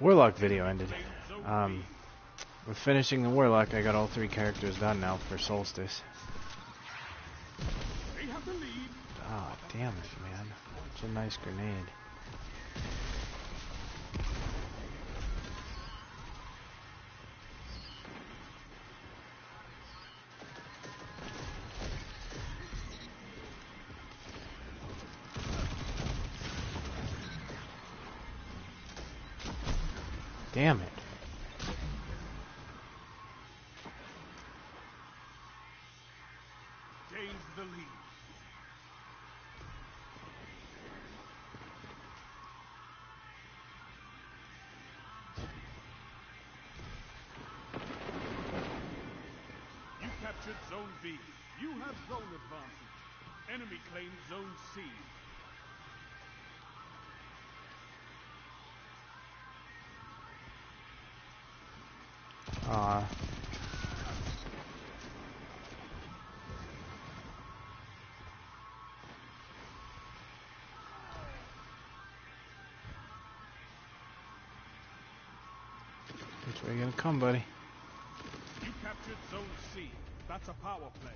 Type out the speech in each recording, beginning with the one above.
Warlock video ended. Um, with finishing the Warlock, I got all three characters done now for Solstice. Ah, oh, damn it, man. It's a nice grenade. Which way you gonna come, buddy? You captured Zone C. That's a power play.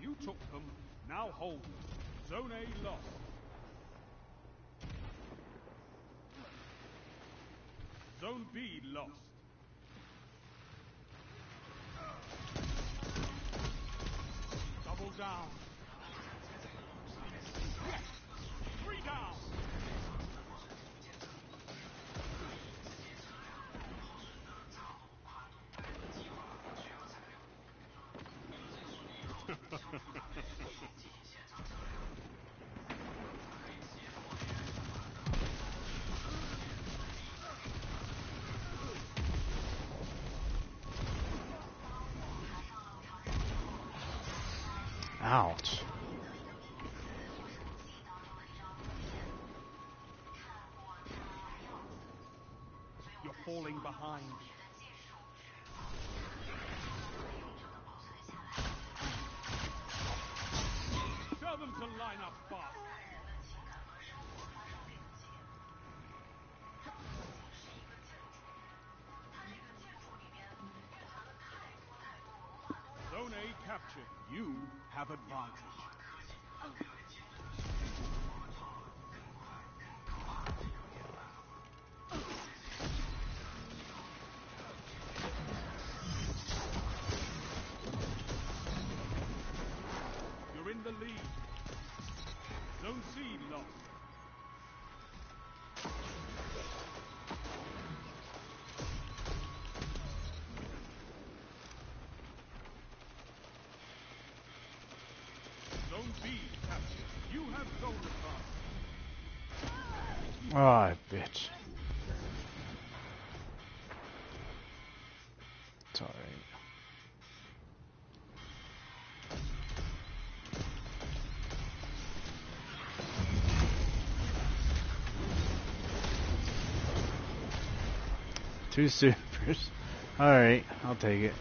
You took them, now hold. Zone A lost. Zone B lost. Ouch. You're falling behind. Tell them to line up fast. Zone A captured. You have advantage. Ah, bitch. It's alright. Two supers. Alright, I'll take it.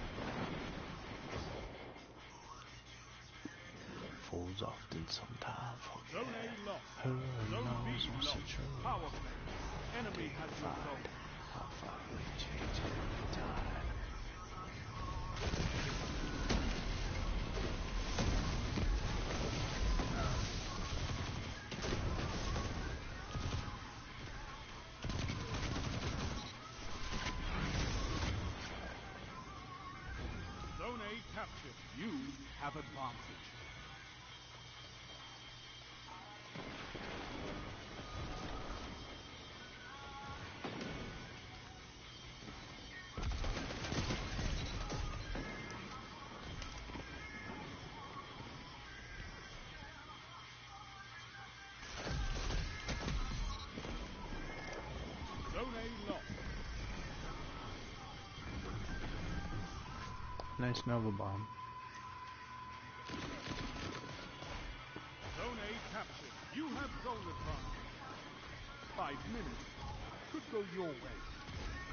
Nice Nova Bomb. Zone A captured. You have zone advantage. Five minutes. Could go your way.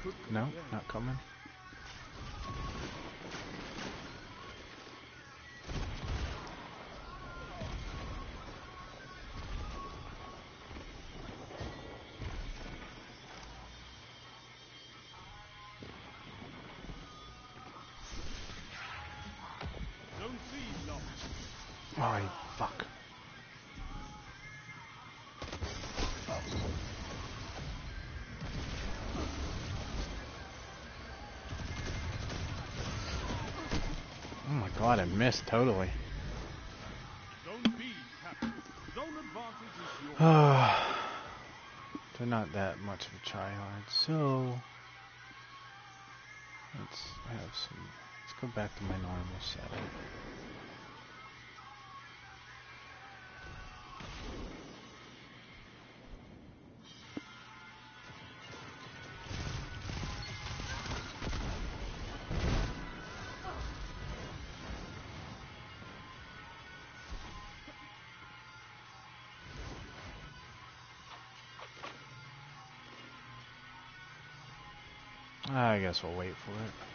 Could No, not coming. I missed totally. Zone B. Zone advantage is yours. They're not that much of a tryhard, so let's have some. Let's go back to my normal setup. Guess we'll wait for it.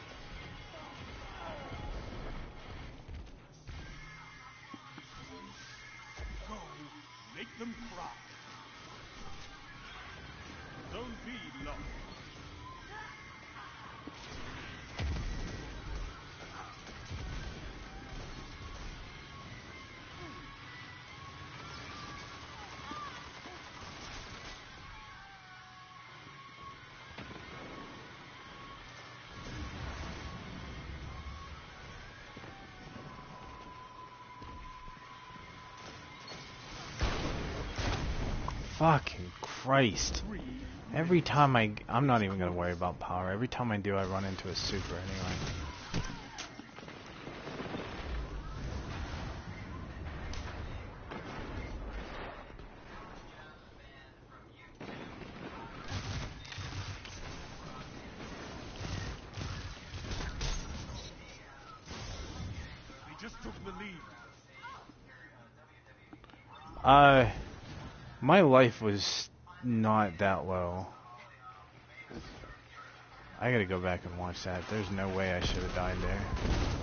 Fucking Christ. Every time I. I'm not even gonna worry about power. Every time I do, I run into a super anyway. Life was not that low. I gotta go back and watch that. There's no way I should have died there.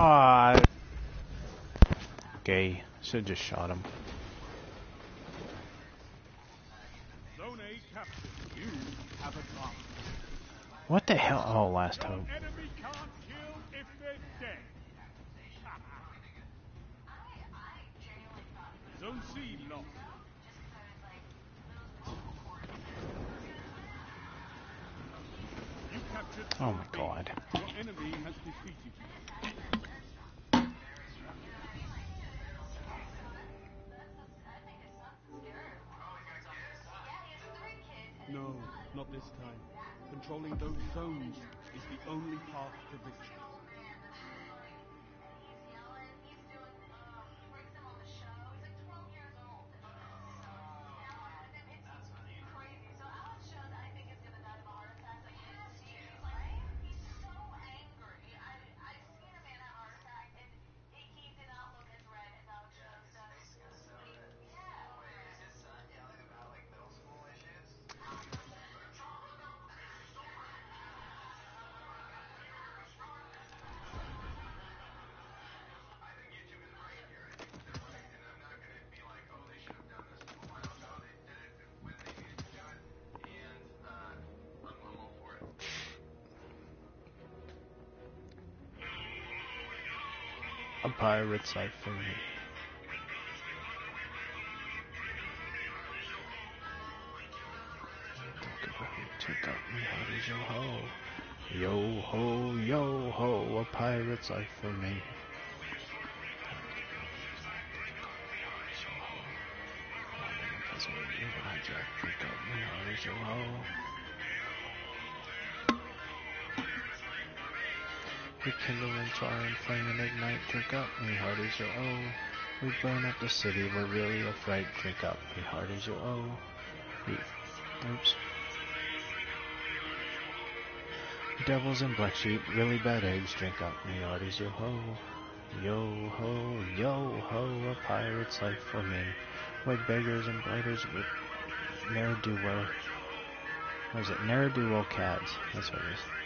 Ah. Gay. Should've just shot him. Zone A captured. You have advantage. What the hell? Oh, last hope. A pirate's life for me. Took up me yo ho. Yo ho, yo ho, a pirate's life for me. We kindle and fire and flame and ignite, drink up, me heart is your oh. We burn up the city, we're really a fright, drink up, me heart is your oh. We, oops. Devils and black sheep, really bad eggs, drink up, me heart is your ho. Yo ho, yo ho, a pirate's life for me. White beggars and blighters with ne'er-do-well. What is it? Ne'er-do-well cats. That's what it is.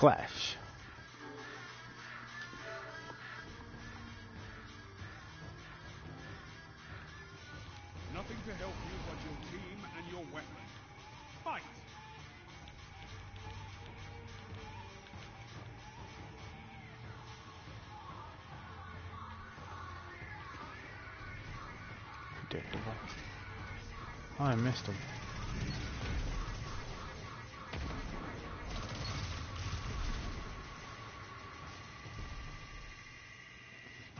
Clash. Nothing to help you but your team and your weapon. Fight! I missed him.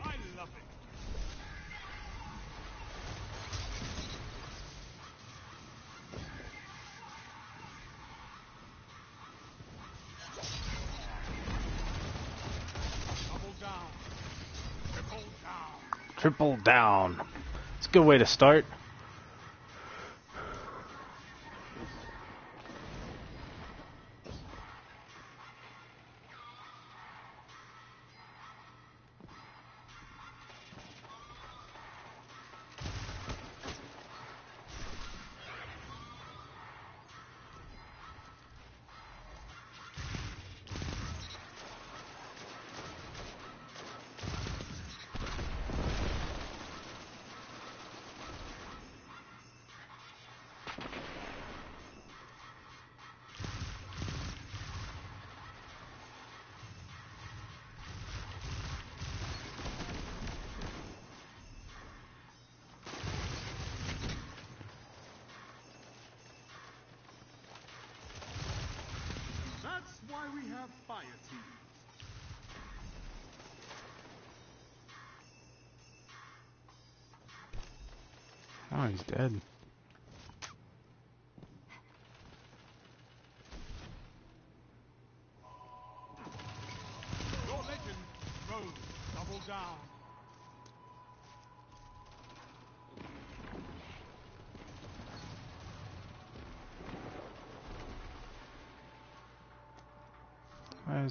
I love it. Double down. Triple down. Triple down. It's a good way to start.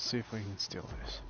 Let's see if we can steal this.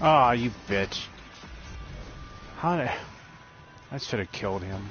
Aw, you bitch. How did... I should have killed him.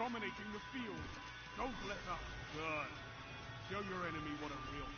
Dominating the field. Don't let up. Good. Show your enemy what a real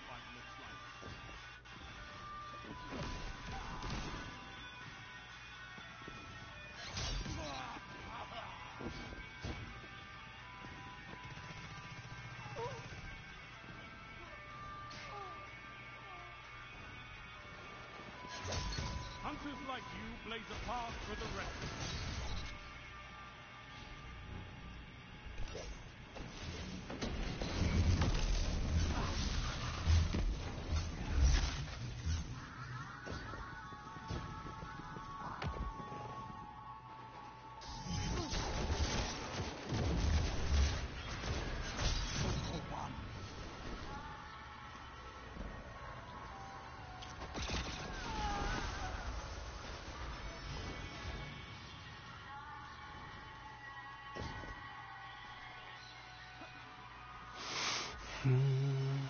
Mm-hmm.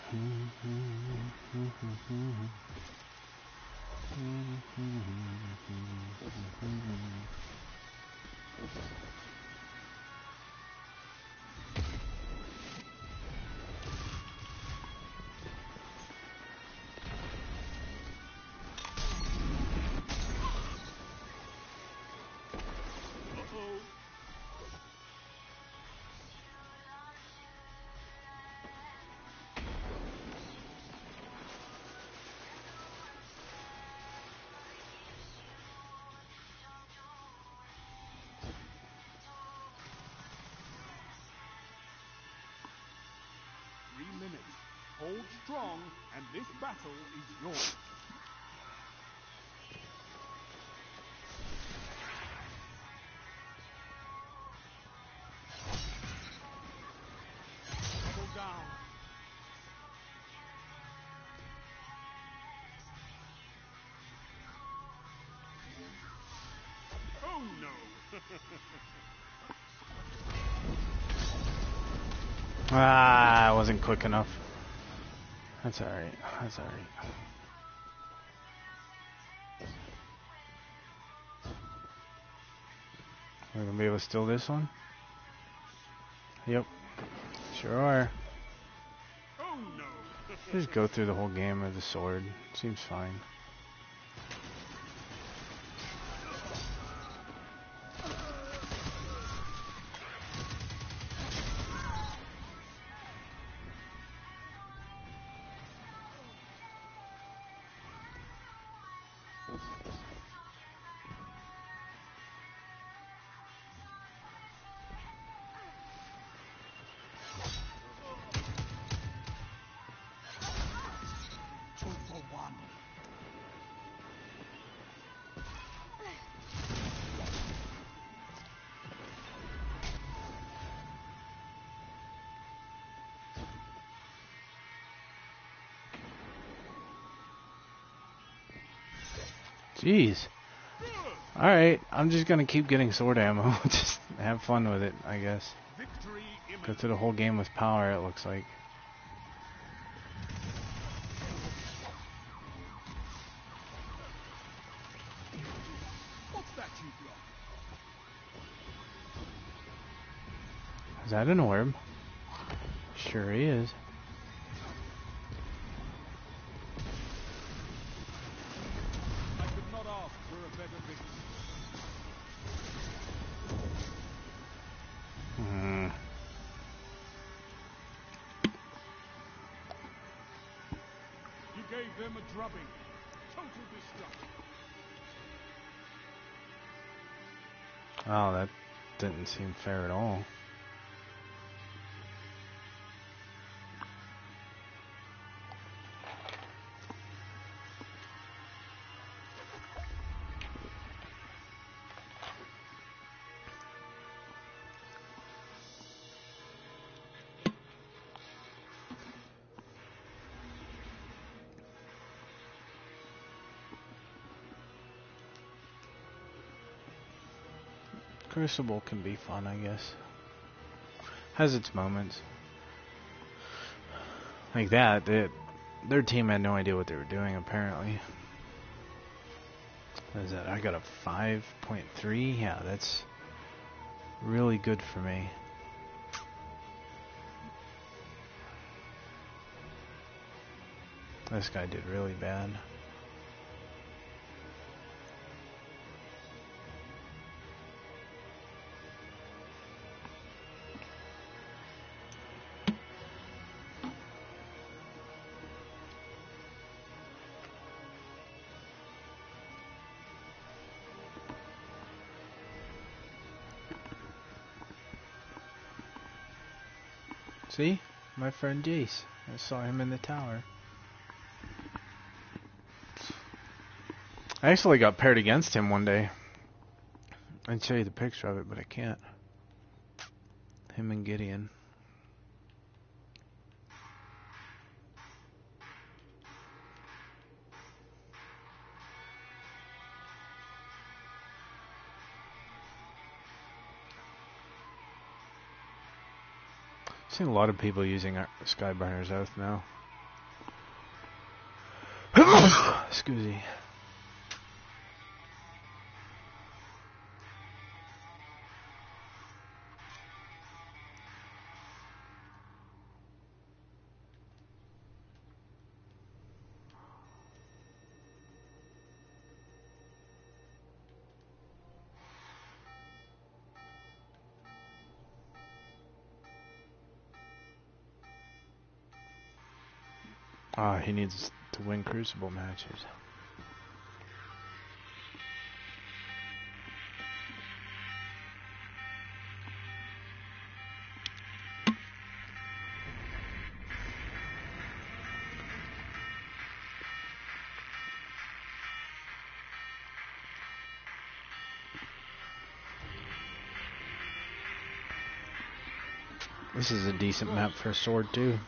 Battle is yours. Down. Ah, I wasn't quick enough. That's alright. That's alright. We're gonna be able to steal this one? Yep. Sure are. Oh no! Just go through the whole game with the sword. Seems fine. Jeez. Alright, I'm just gonna keep getting sword ammo. just have fun with it, I guess. Go through the whole game with power, it looks like. Is that an orb? Sure is. Gave them a drubbing. Total destruction. Oh, that didn't seem fair at all. Crucible can be fun, I guess. Has its moments. Like that, it, their team had no idea what they were doing, apparently. What is that? I got a 5.3? Yeah, that's really good for me. This guy did really bad. My friend Jace. I saw him in the tower. I actually got paired against him one day. I'd show you the picture of it, but I can't. Him and Gideon. Seen a lot of people using uh, our Skyburner's Oath now. Excuse me. He needs to win Crucible matches. This is a decent map for a sword too.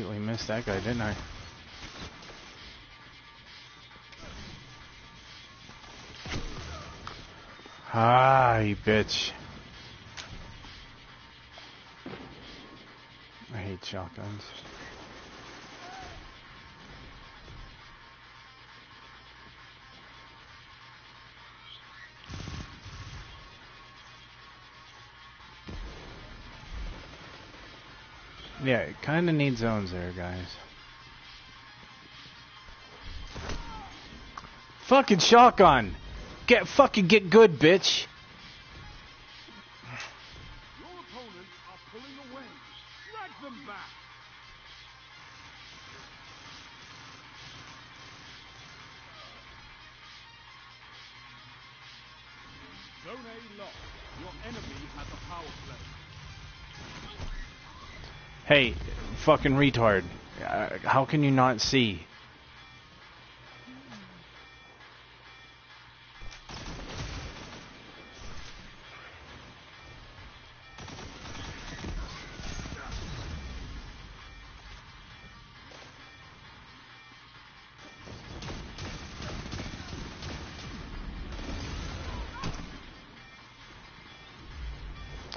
Completely missed that guy, didn't I? Ah, you bitch. I hate shotguns. Yeah, kind of needs zones there, guys. Fucking shotgun! Get fucking get good, bitch! Fucking retard. Uh, how can you not see?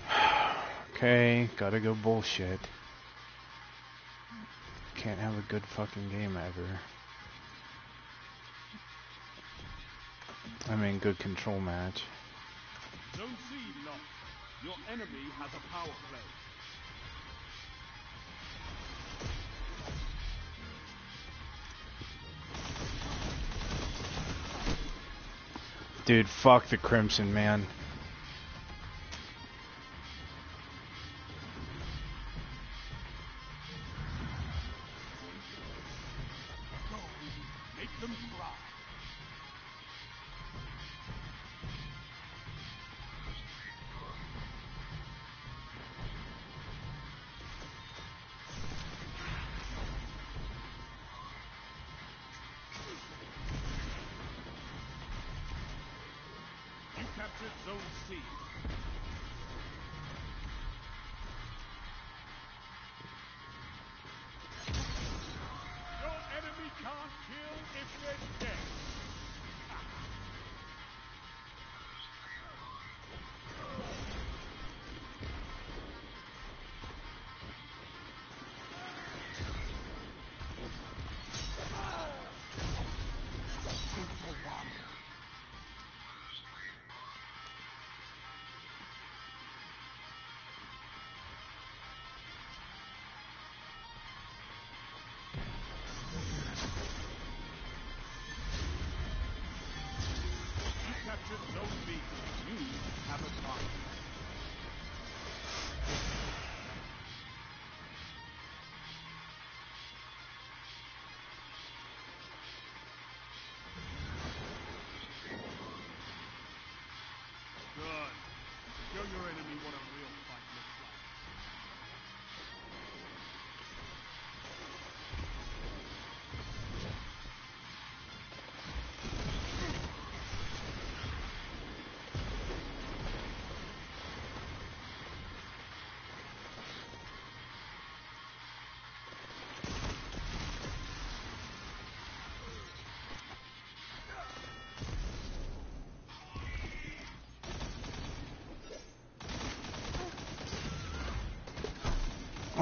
Okay, gotta go bullshit. Can't have a good fucking game ever. I mean, good control match. Zone C locked. Your enemy has a power play. Dude, fuck the Crimson, man.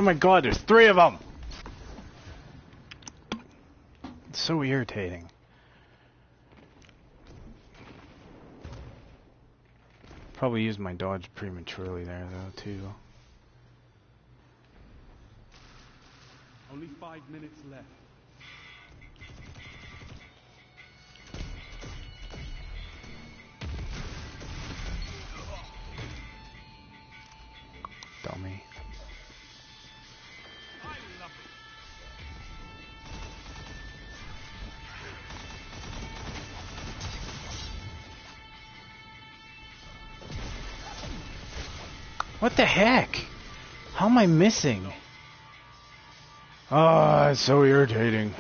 Oh my god, there's three of them! It's so irritating. Probably used my dodge prematurely there, though, too. Only five minutes left. The heck? How am I missing? Ah, oh, it's so irritating.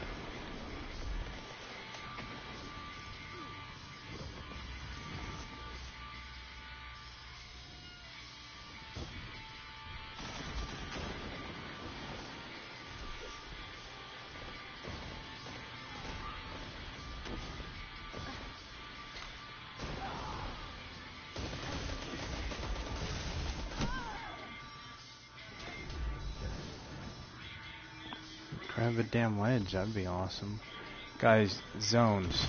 Grab a damn ledge, that'd be awesome. Guys, zones.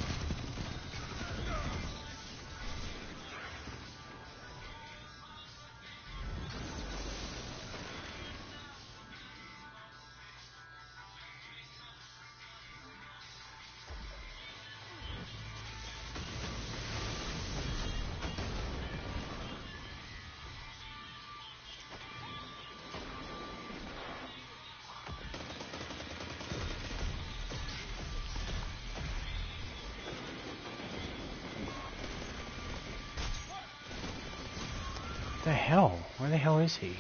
Is he?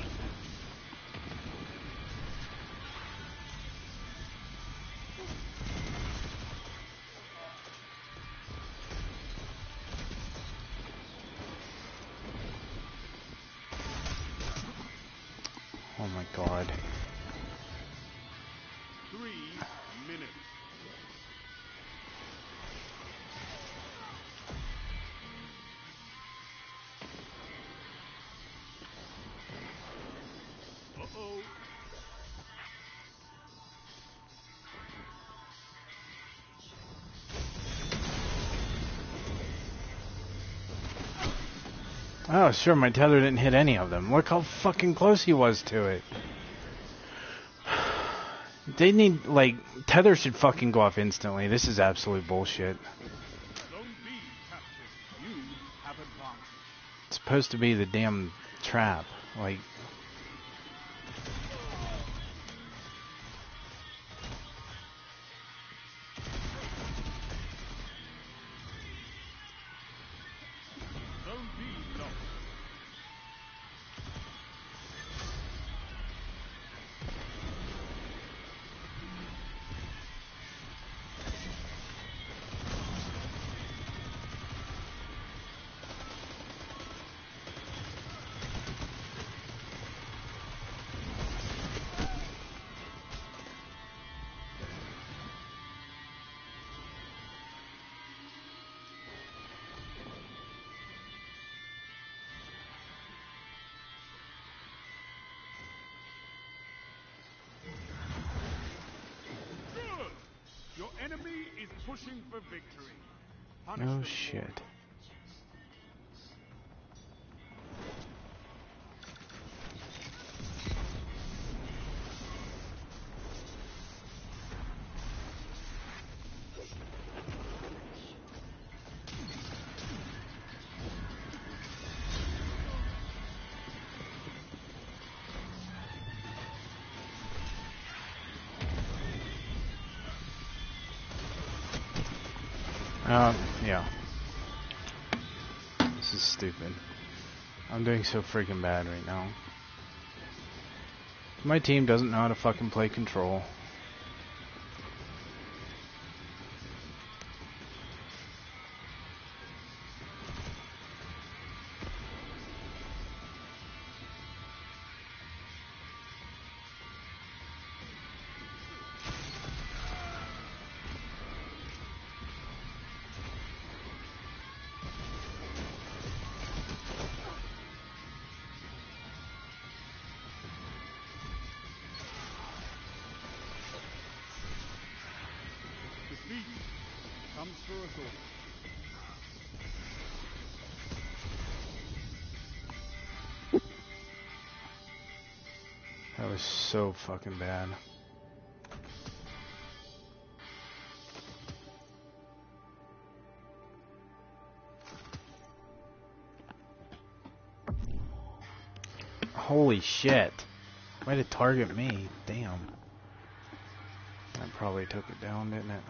Sure, my tether didn't hit any of them. Look how fucking close he was to it. They need, like, tether should fucking go off instantly. This is absolute bullshit. It's supposed to be the damn trap. Like, shit. Stupid. I'm doing so freaking bad right now. My team doesn't know how to fucking play control. So fucking bad. Holy shit. Way to target me. Damn. That probably took it down, didn't it?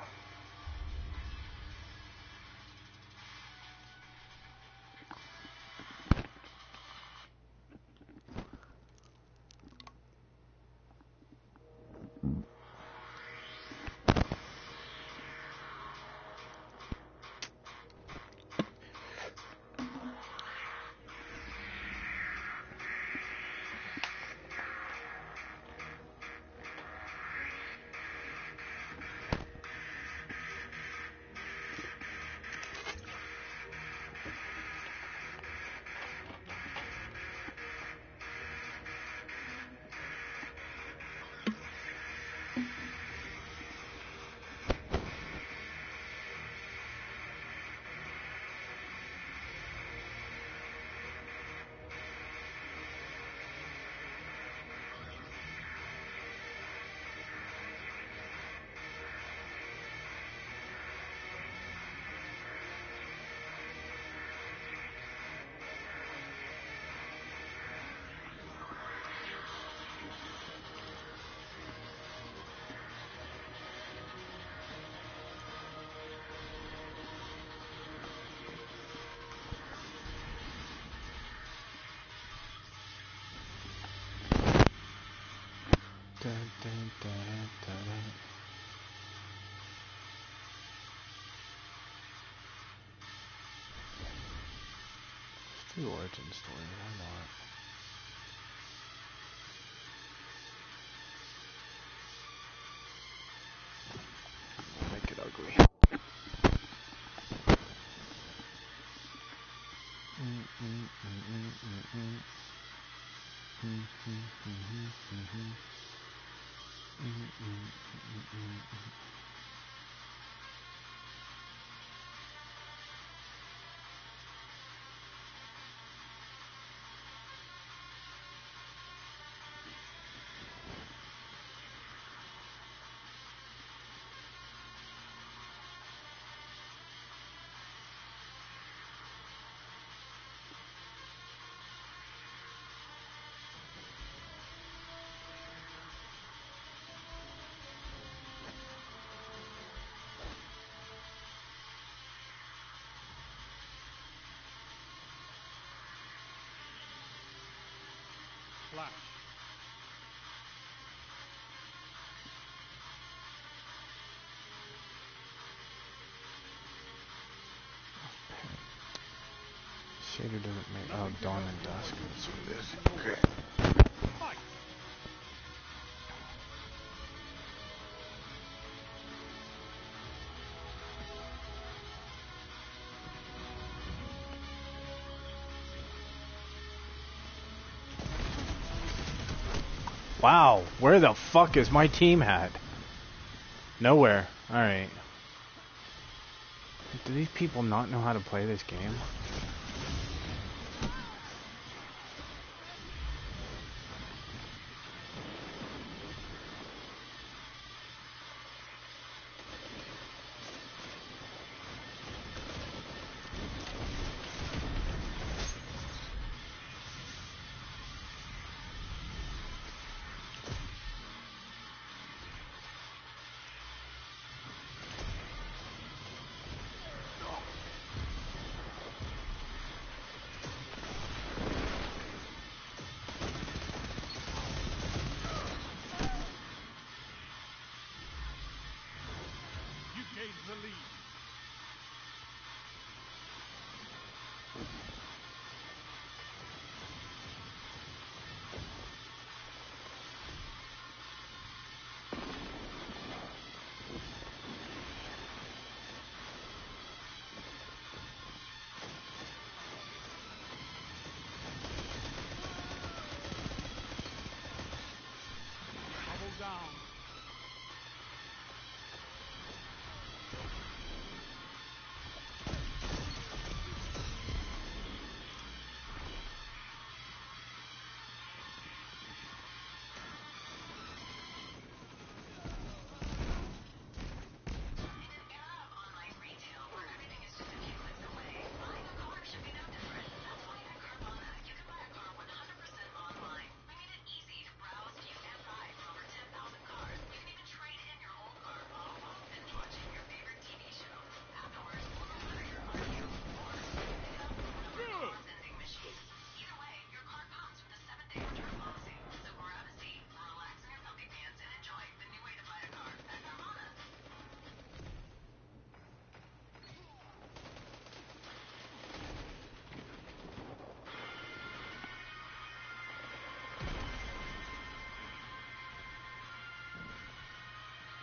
Story, Flash. Shader doesn't make. Oh, dawn and dusk. That's what it is. Okay. Where the fuck is my team at? Nowhere. Alright. Do these people not know how to play this game?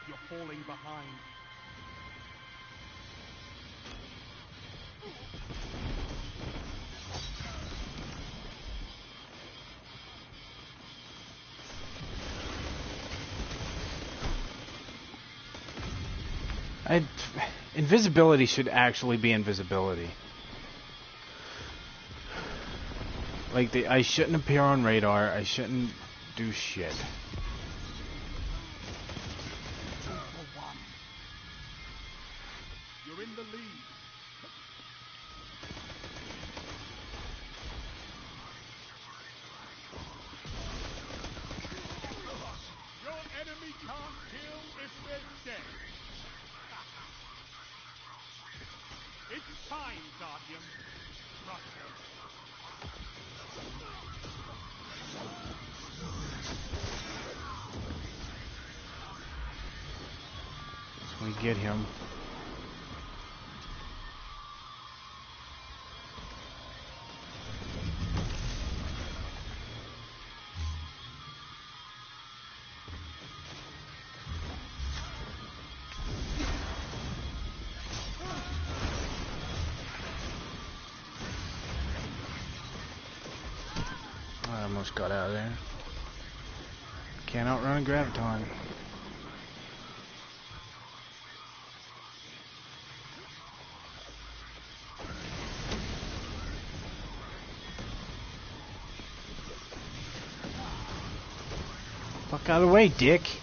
You're falling behind. I, invisibility should actually be invisibility. Like the, I shouldn't appear on radar. I shouldn't do shit. Out of the way, dick.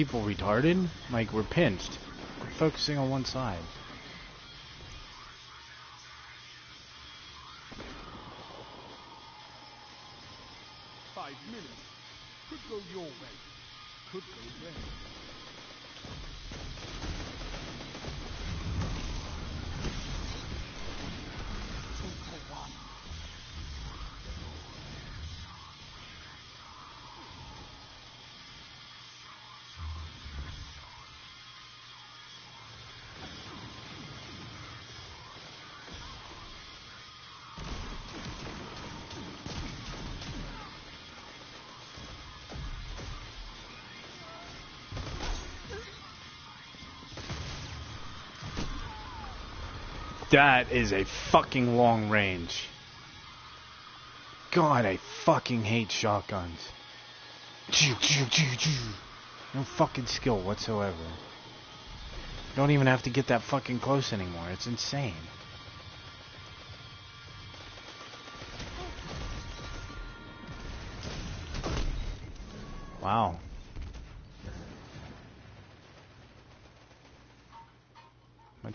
People retarded? Like, we're pinched. We're focusing on one side. That is a fucking long range. God, I fucking hate shotguns. No fucking skill whatsoever. Don't even have to get that fucking close anymore. It's insane. Wow.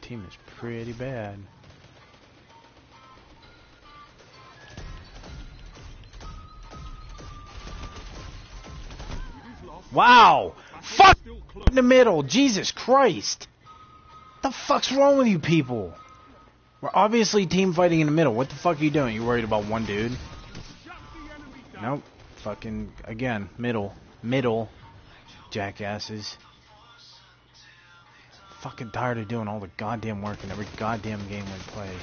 Team is pretty bad. Wow! Fuck in the middle! Jesus Christ! What the fuck's wrong with you people? We're obviously team fighting in the middle. What the fuck are you doing? You worried about one dude? Nope. Fucking, again, middle. Middle. Jackasses. Fucking tired of doing all the goddamn work in every goddamn game we play.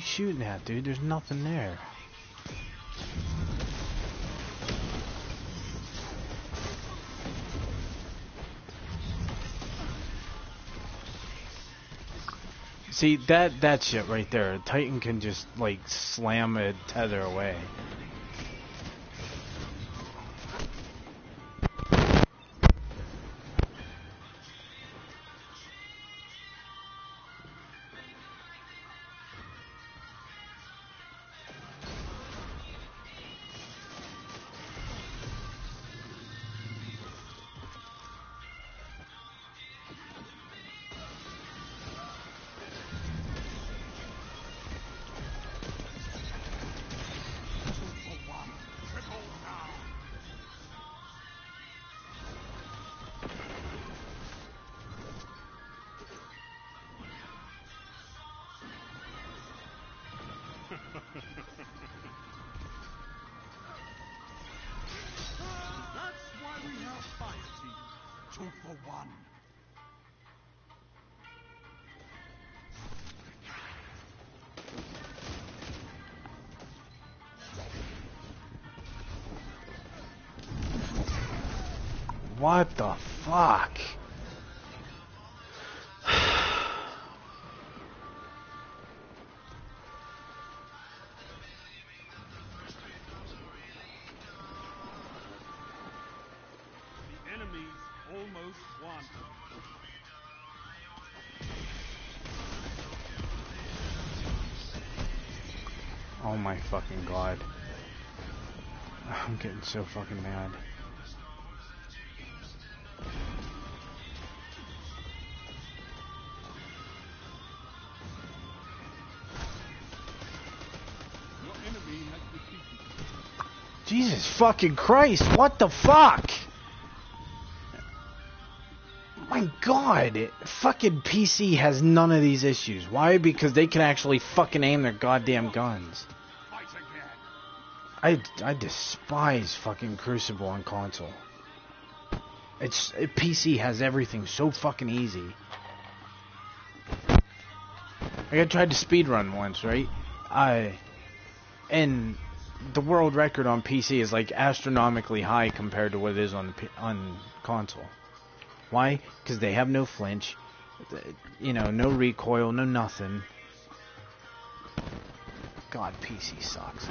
You shooting at, dude? There's nothing there. See that that shit right there. Titan can just like slam a tether away. What the fuck? Oh my fucking god. I'm getting so fucking mad. Jesus fucking Christ, what the fuck? My god, fucking PC has none of these issues. Why? Because they can actually fucking aim their goddamn guns. I, I despise fucking Crucible on console. It's it, PC has everything so fucking easy. Like I tried to speedrun once, right? I and the world record on PC is like astronomically high compared to what it is on the on console. Why? Because they have no flinch, you know, no recoil, no nothing. God, PC sucks.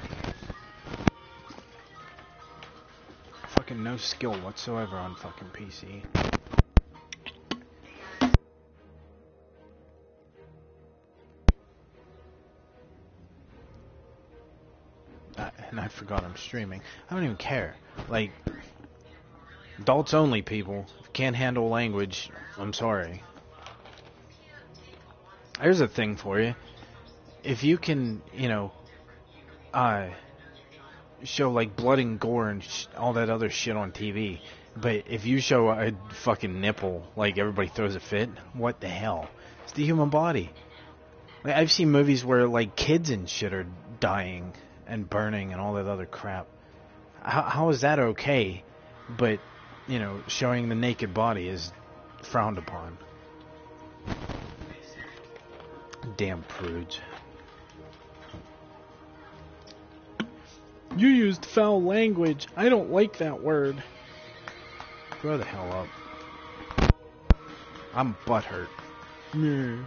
Fucking no skill whatsoever on fucking PC. Streaming. I don't even care. Like, adults only, people. Can't handle language, I'm sorry. Here's a thing for you. If you can, you know, uh, show like blood and gore and all that other shit on TV, but if you show a fucking nipple, like everybody throws a fit, what the hell? It's the human body. I've seen movies where like kids and shit are dying and burning and all that other crap. How, how is that okay? But you know, showing the naked body is frowned upon. Damn prudes. You used foul language. I don't like that word. Grow the hell up. I'm butthurt. Yeah.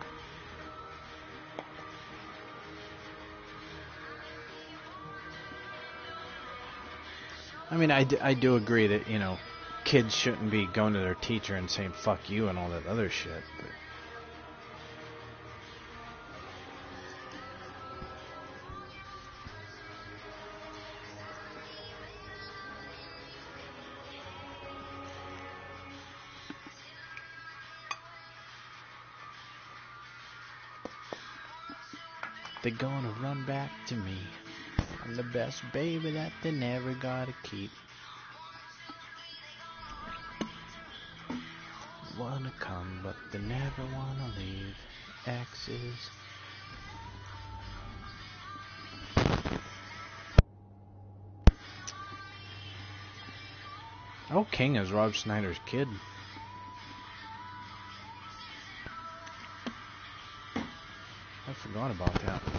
I mean, I, d- I do agree that, you know, kids shouldn't be going to their teacher and saying fuck you and all that other shit. But They're gonna run back to me. I'm the best baby that they never gotta keep. Wanna come, but they never wanna leave. Exes. Oh, King is Rob Schneider's kid. I forgot about that.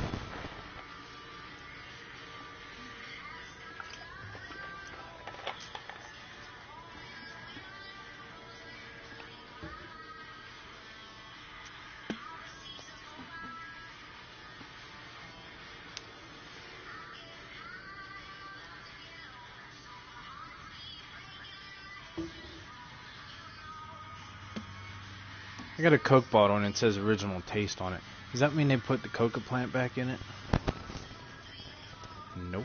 I got a Coke bottle and it says original taste on it. Does that mean they put the coca plant back in it? Nope.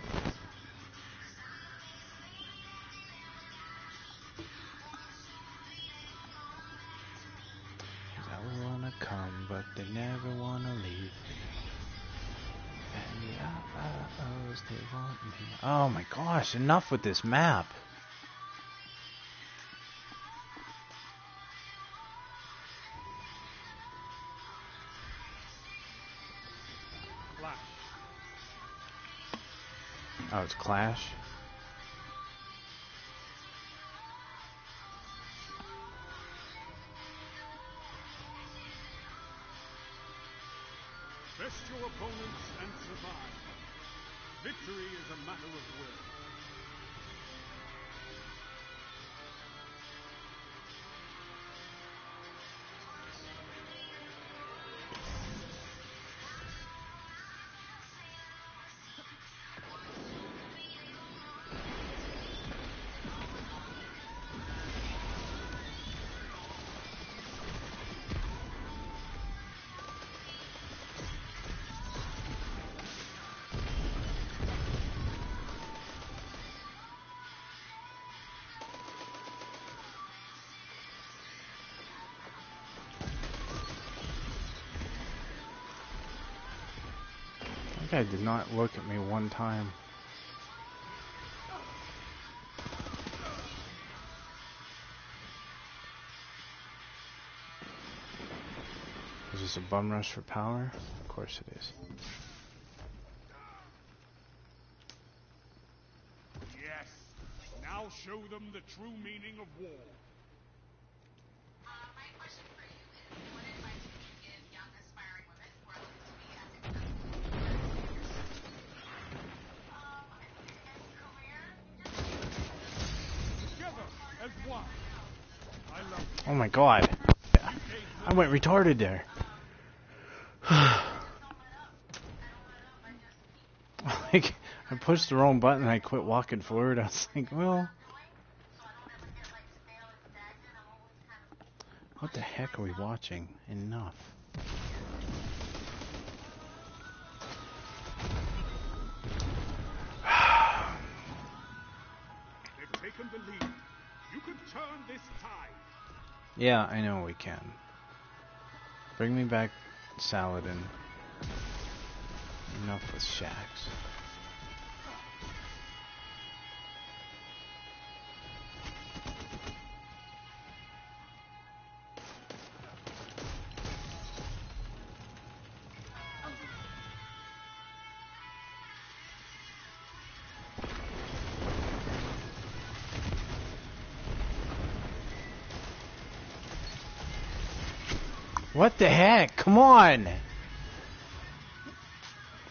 I wanna come, but they never wanna leave. And the they want me. Oh my gosh, enough with this map. Clash? That guy did not look at me one time. Is this a bum rush for power? Of course it is. Yes. Now show them the true meaning of war. God. I went retarded there. like, I pushed the wrong button and I quit walking forward. I was like, well, what the heck are we watching? Enough. They've taken the lead. You can turn this tide. Yeah, I know we can. Bring me back Saladin. Enough with Shaxx. What the heck? Come on!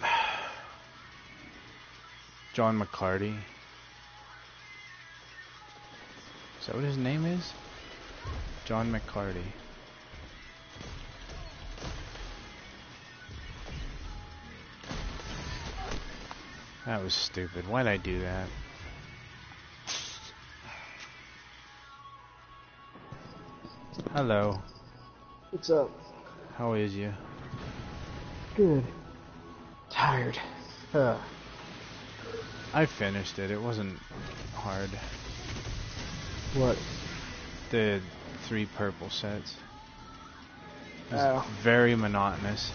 John McCarty. Is that what his name is? John McCarty. That was stupid. Why'd I do that? Hello. What's up? How is you? Good. Tired. Uh, I finished it. It wasn't hard. what? The three purple sets. It was Oh. very monotonous.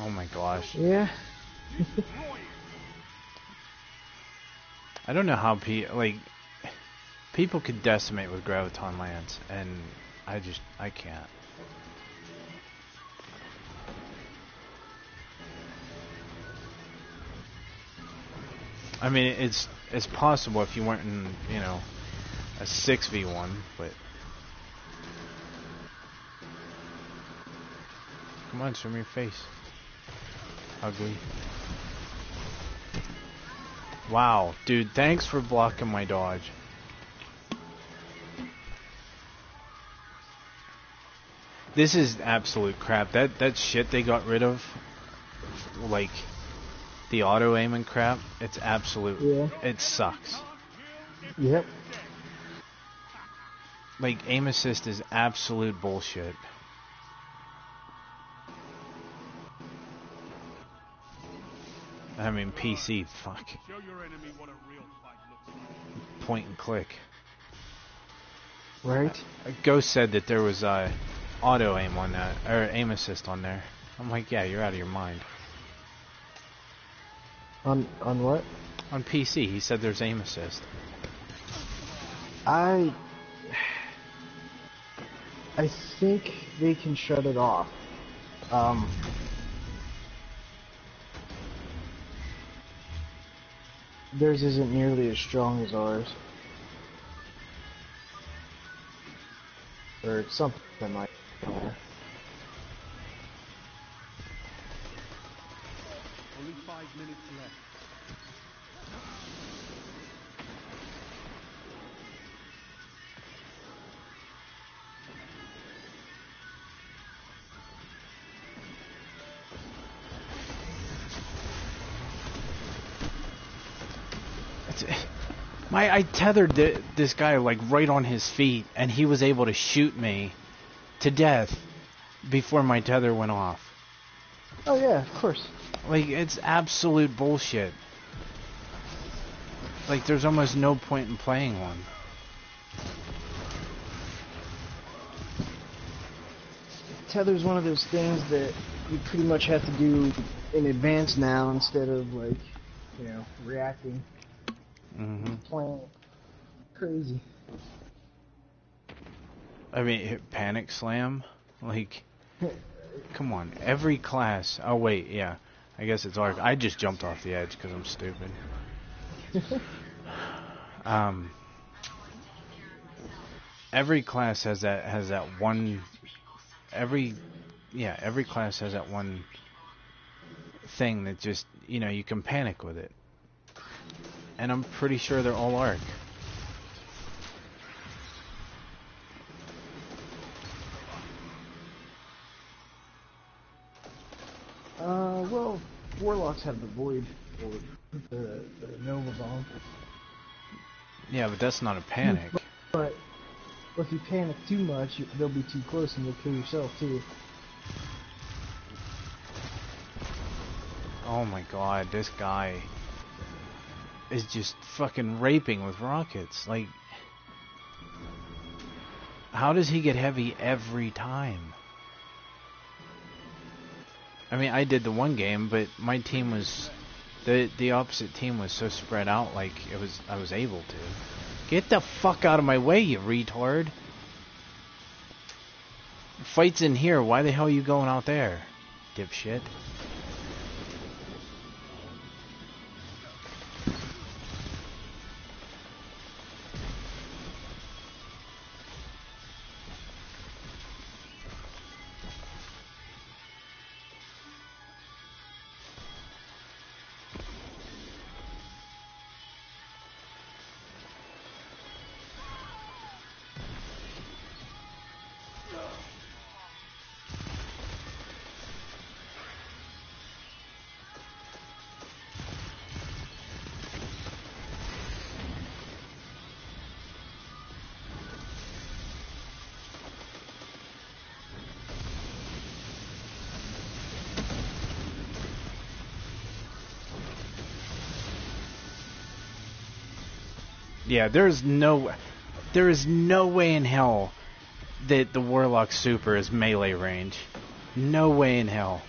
Oh my gosh. Yeah. I don't know how pe like people could decimate with graviton lance, and I just I can't. I mean, it's it's possible if you weren't in you know a six v one, but come on, show me your face, ugly. Wow, dude, thanks for blocking my dodge. This is absolute crap. That that shit they got rid of, like the auto aim and crap. It's absolute. Yeah. It sucks. Yep. Like aim assist is absolute bullshit. I mean PC, fuck. Show your enemy what a real fight looks like. Point and click. Right. A ghost said that there was uh, auto aim on that, or aim assist on there. I'm like, yeah, you're out of your mind. On on what? On PC, he said there's aim assist. I I think they can shut it off. Um Theirs isn't nearly as strong as ours. Or something like My I tethered th- this guy like right on his feet, and he was able to shoot me to death before my tether went off. Oh yeah, of course. Like it's absolute bullshit. Like there's almost no point in playing one. Tether's one of those things that you pretty much have to do in advance now instead of like, you know, reacting, hmm playing crazy. I mean, Panic Slam, like, come on, every class. Oh wait, yeah, I guess it's arc. I just jumped off the edge because I'm stupid. um, every class has that has that one. Every, yeah, every class has that one thing that just you know you can panic with it, and I'm pretty sure they're all arc. Warlocks have the void or the, the Nova Bomb, Yeah, but that's not a panic. but if you panic too much, you, they'll be too close and you'll kill yourself too. Oh my god, this guy is just fucking raping with rockets. Like, how does he get heavy every time? I mean, I did the one game, but my team was the the opposite team was so spread out. Like it was, I was able to get the fuck out of my way, you retard. Fights in here. Why the hell are you going out there, dipshit? Yeah, there's no, there is no way in hell that the Warlock Super is melee range. No way in hell.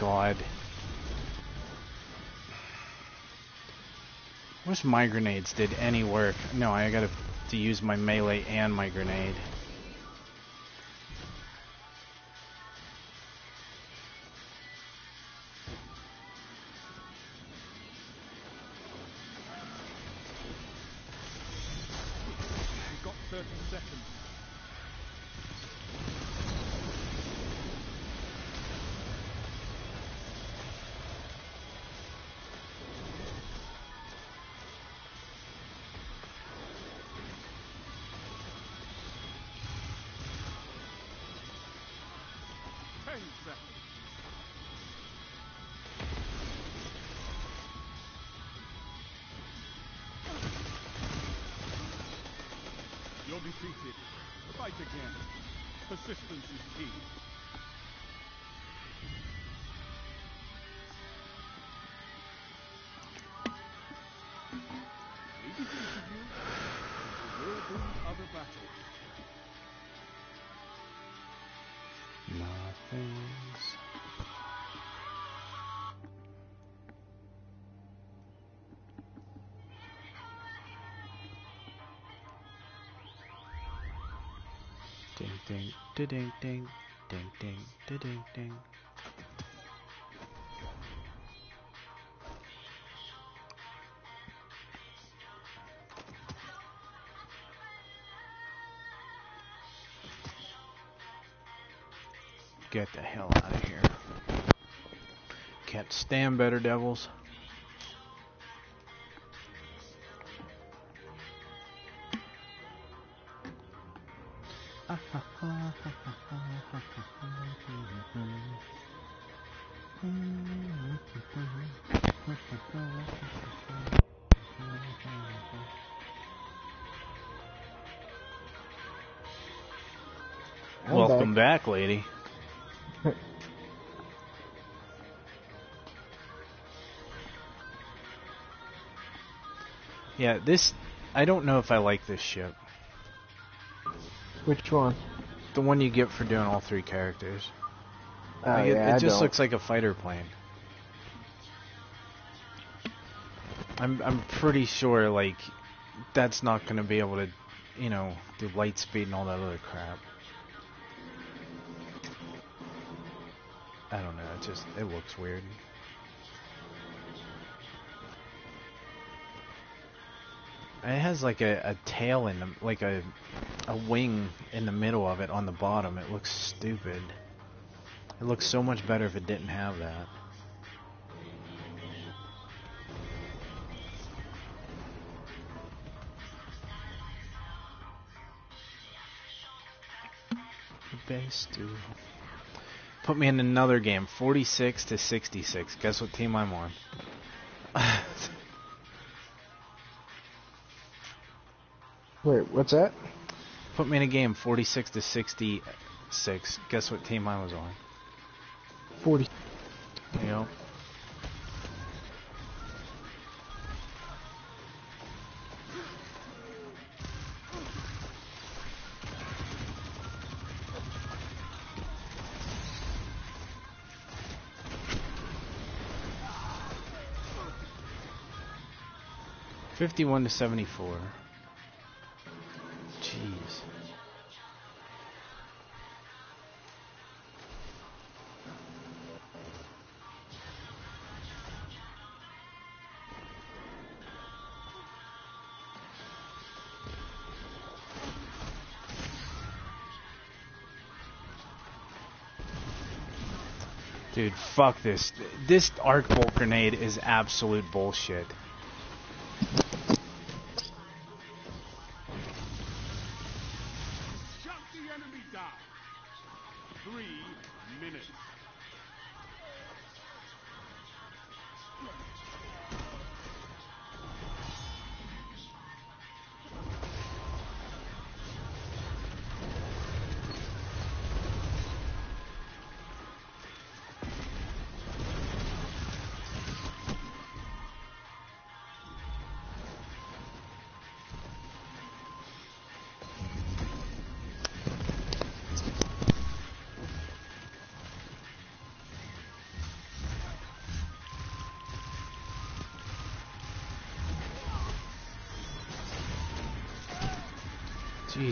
God. Wish my grenades did any work. No, I gotta to use my melee and my grenade. ding, da ding, ding, ding, ding, da ding, ding. Get the hell out of here. Can't stand better devils. Back. lady. yeah, this. I don't know if I like this ship. Which one? The one you get for doing all three characters. Oh, Like, it, yeah, it just don't. looks like a fighter plane. I'm I'm pretty sure like that's not gonna be able to, you know, do light speed and all that other crap. It just it looks weird. It has like a, a tail in the like a a wing in the middle of it on the bottom. It looks stupid. It looks so much better if it didn't have that. Best put me in another game, 46 to 66. Guess what team I'm on? Wait, what's that? put me in a game, 46 to 66. Guess what team I was on? 40. 51 to 74. Jeez. Dude, fuck this. This arc bolt grenade is absolute bullshit.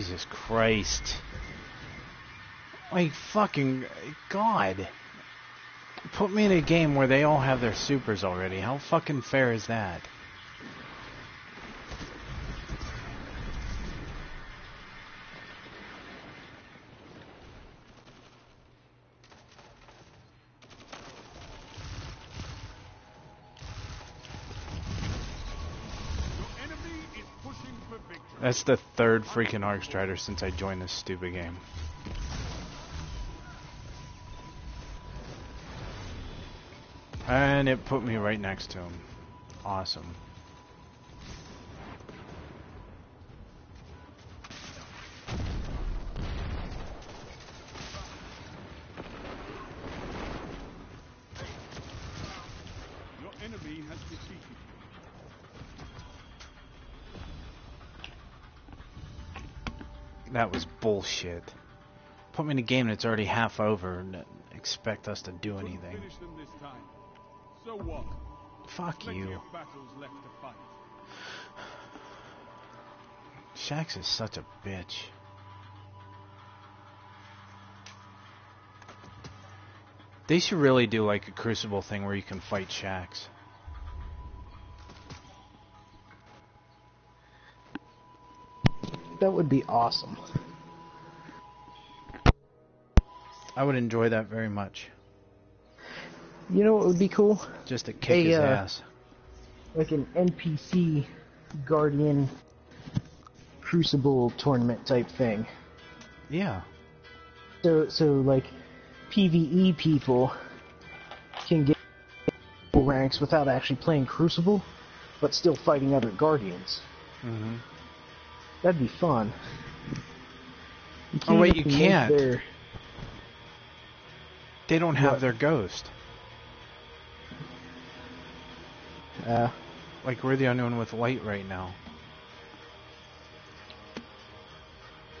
Jesus Christ. Like, fucking God. Put me in a game where they all have their supers already. How fucking fair is that? That's the third freaking Arc Strider since I joined this stupid game. And it put me right next to him. Awesome. That was bullshit. Put me in a game that's already half over and expect us to do anything. Finish them this time. So what? Fuck Plenty you. of battles left to fight. Shaxx is such a bitch. They should really do like a Crucible thing where you can fight Shaxx. That would be awesome. I would enjoy that very much. You know what would be cool? Just to kick Hey, his uh, ass. Like an NPC Guardian Crucible tournament type thing. Yeah. So so like PVE people can get ranks without actually playing Crucible, but still fighting other Guardians. hmm That'd be fun. Oh, wait, you can't. their- They don't have What? their ghost. Uh, Like we're the only one with light right now.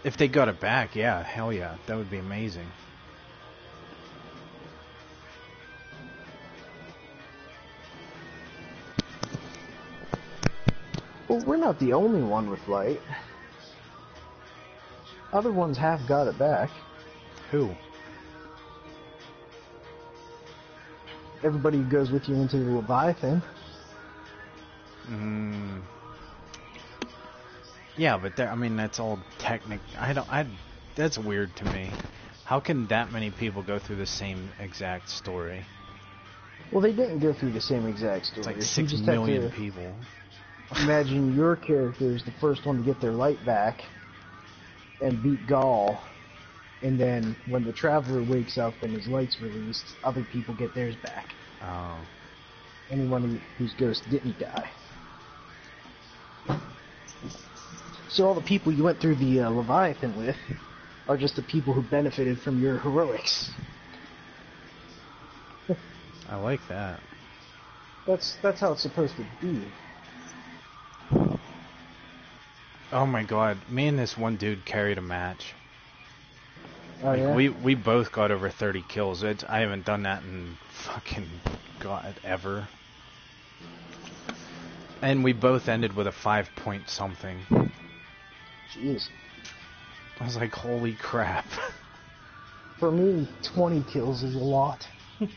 If they got it back, yeah, hell yeah, that would be amazing. well, we're not the only one with light. Other ones have got it back. Who? Everybody who goes with you into the Leviathan. Mm. Yeah, but there, I mean that's all technic. I don't. I. That's weird to me. How can that many people go through the same exact story? Well, they didn't go through the same exact story. It's like You six to people. Imagine your character is the first one to get their light back and beat Ghaul, and then when the Traveler wakes up and his light's released, other people get theirs back. Oh. Anyone whose ghost didn't die. So all the people you went through the uh, Leviathan with are just the people who benefited from your heroics. I like that. That's that's how it's supposed to be. Oh my god, me and this one dude carried a match. Oh Like, yeah. We we both got over 30 kills. It's, I haven't done that in fucking god ever. And we both ended with a five point something. Jeez. I was like, holy crap. For me, 20 kills is a lot.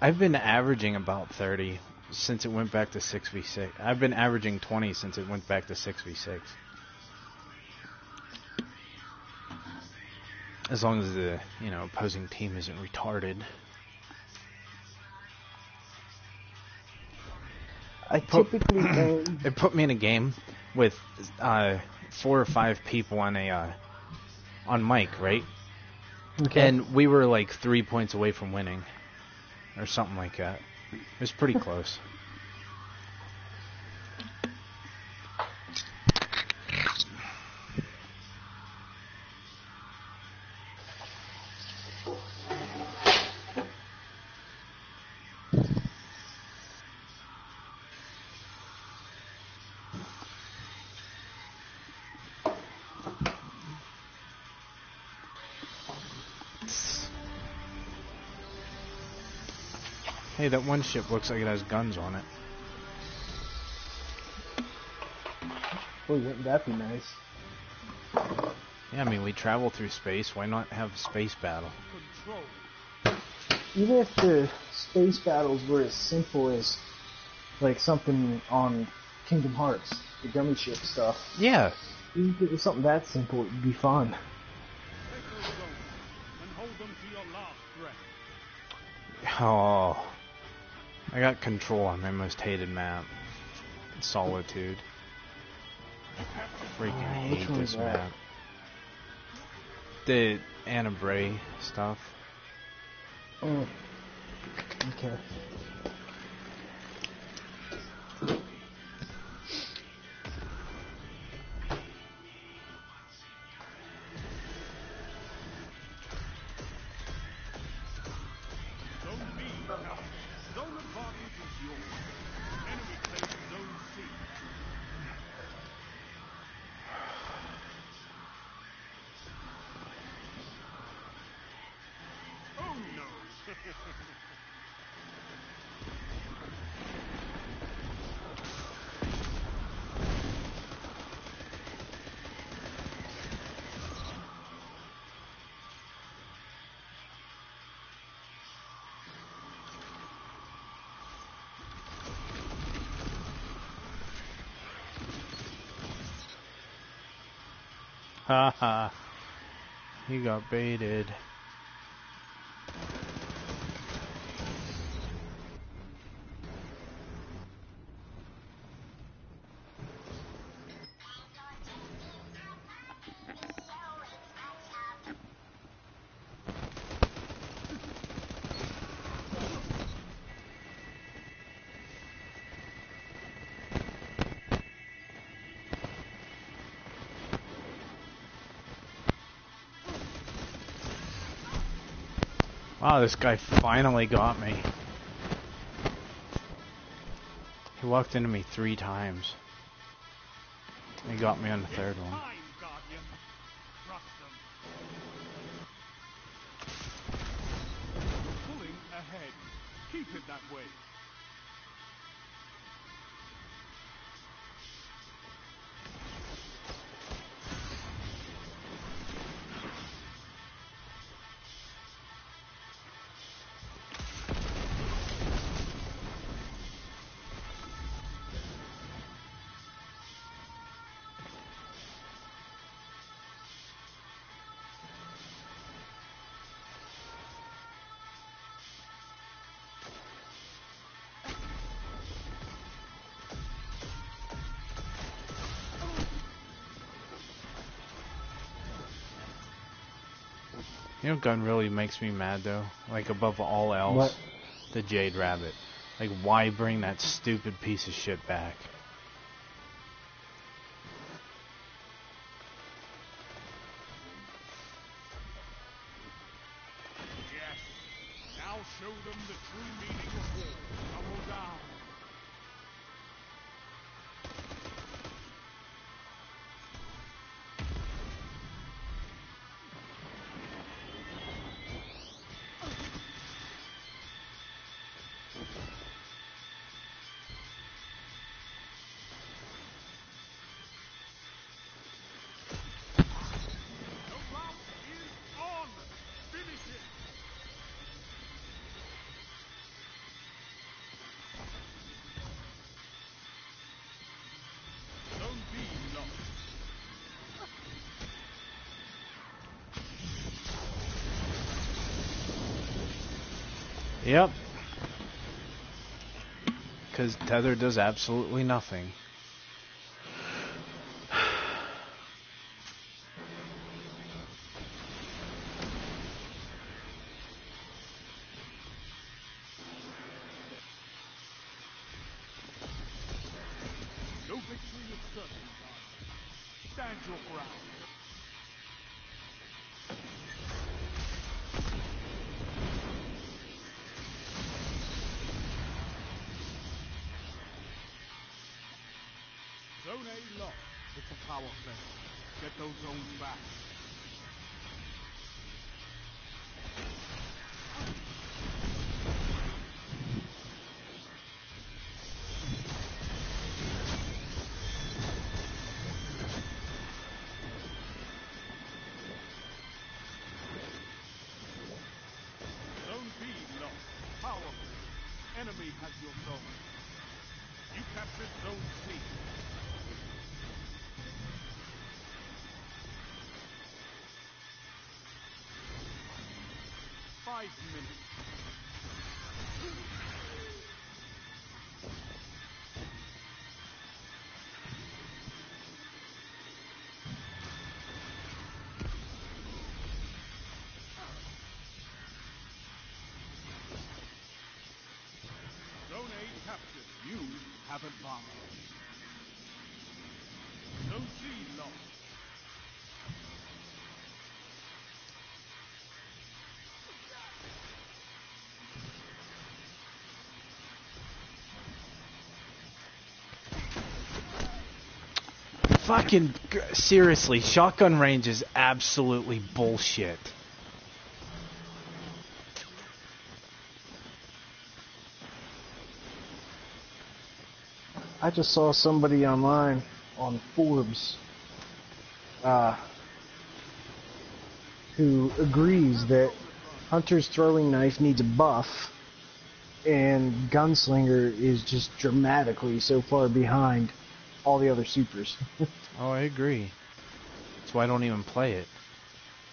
I've been averaging about 30 since it went back to 6v6. I've been averaging 20 since it went back to 6v6. As long as the, you know, opposing team isn't retarded. I Po- typically aim It put me in a game with uh, four or five people on a uh, on mic, right? okay. And we were like three points away from winning, or something like that. It was pretty close. Hey, that one ship looks like it has guns on it. Boy, wouldn't that be nice? Yeah, I mean, we travel through space. Why not have a space battle? Even if the space battles were as simple as like something on Kingdom Hearts, the gummy ship stuff. Yeah. Even if it was something that simple, it'd be fun. Take those zones and hold them to your last breath. Oh. I got control on my most hated map. Solitude. I freaking Oh, hate this that? map. The Ana Bray stuff. Oh. Okay. Ha ha. He got baited. Wow, this guy finally got me. He walked into me three times. He got me on the third one. You know, gun really makes me mad though. Like above all else, What? the Jade Rabbit. Like, why bring that stupid piece of shit back? Tether does absolutely nothing. No victory is certain, Guardian. Stand your ground. Lost. It's a power play. Get those zones back. Have advanced. Zone C lost. Fucking seriously, shotgun range is absolutely bullshit. I just saw somebody online on Forbes uh, who agrees that Hunter's throwing knife needs a buff, and Gunslinger is just dramatically so far behind all the other supers. Oh, I agree. That's why I don't even play it.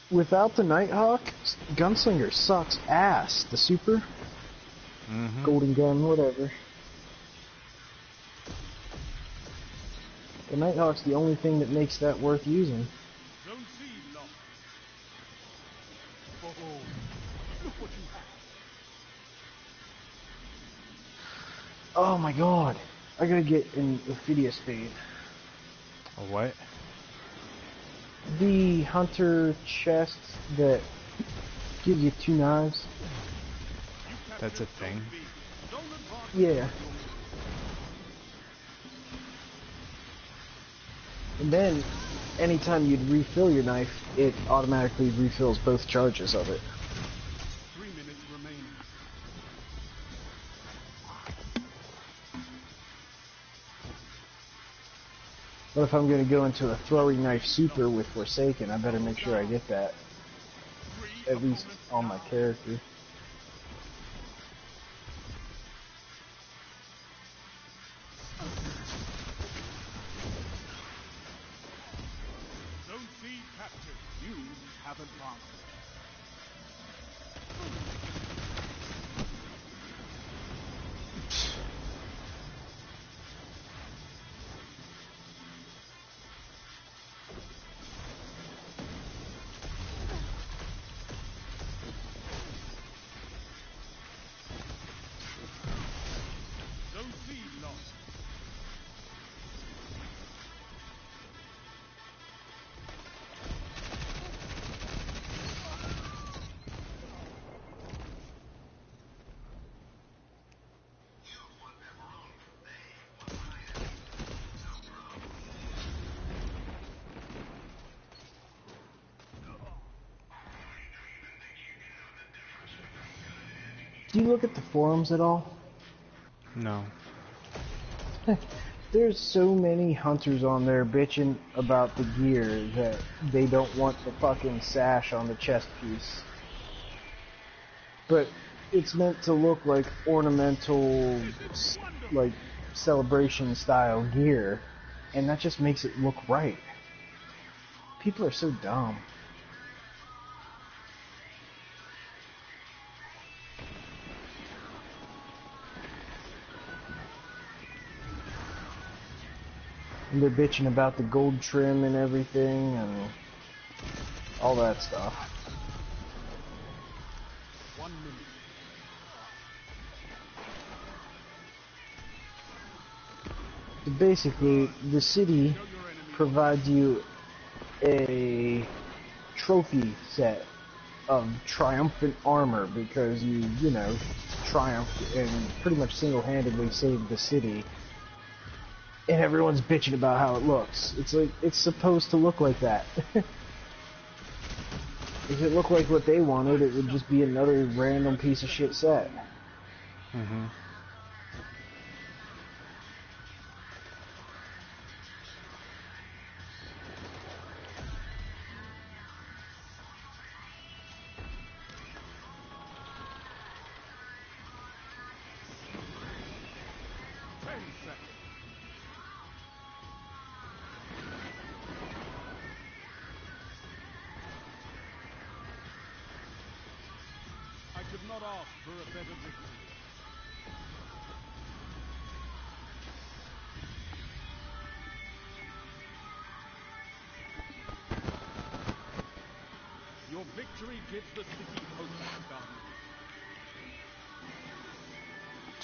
without the Nighthawk, Gunslinger sucks ass. The super, Mm-hmm. golden gun, whatever. The Nighthawk's the only thing that makes that worth using. Zone C lost. Oh, oh, look what you have. Oh my god. I gotta get an Ophidia Spathe. A what? The hunter chest that gives you two knives. That's a thing. Zone B. Zone advantage. Yeah. Then, anytime you'd refill your knife, it automatically refills both charges of it. Three minutes remaining. But if I'm gonna go into a throwing knife super with Forsaken, I better make sure I get that. At least on my character. Look at the forums at all? No. There's so many hunters on there bitching about the gear that they don't want the fucking sash on the chest piece. But it's meant to look like ornamental, like celebration style gear, and that just makes it look right. People are so dumb. They're bitching about the gold trim and everything and all that stuff. Basically, the city Show your enemy. provides you a trophy set of triumphant armor because you, you know, triumphed and pretty much single-handedly saved the city. And everyone's bitching about how it looks. It's like, it's supposed to look like that. if it looked like what they wanted, it would just be another random piece of shit set. Mm-hmm.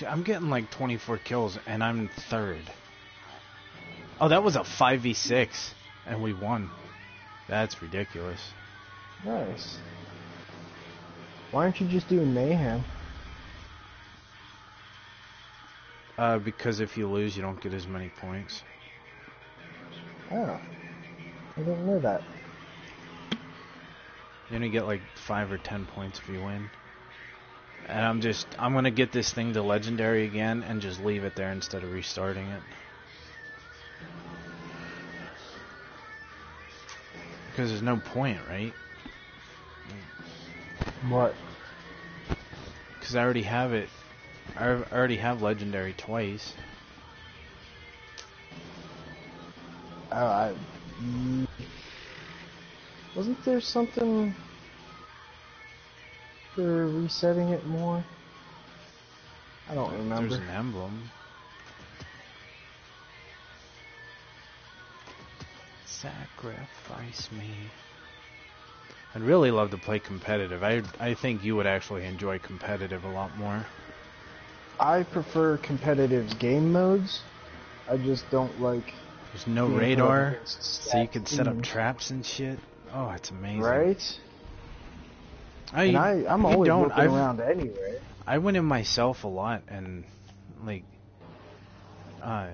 I'm getting like 24 kills and I'm third. Oh, that was a 5v6 and we won. That's ridiculous. Nice. Why aren't you just doing mayhem? Uh, because if you lose, you don't get as many points. Oh. I didn't know that. You only get like 5 or 10 points if you win. And I'm just, I'm gonna get this thing to legendary again and just leave it there instead of restarting it. Because there's no point, right? What? Because I already have it. I already have legendary twice. Oh, I. mm, Wasn't there something for resetting it more? I don't remember. There's an emblem. Sacrifice me. I'd really love to play competitive. I I think you would actually enjoy competitive a lot more. I prefer competitive game modes. I just don't like. There's no radar, so you can set up traps and shit. Oh, it's amazing. Right? I, and I, I'm always don't. looking I've- around anyway. I went in myself a lot, and like, uh,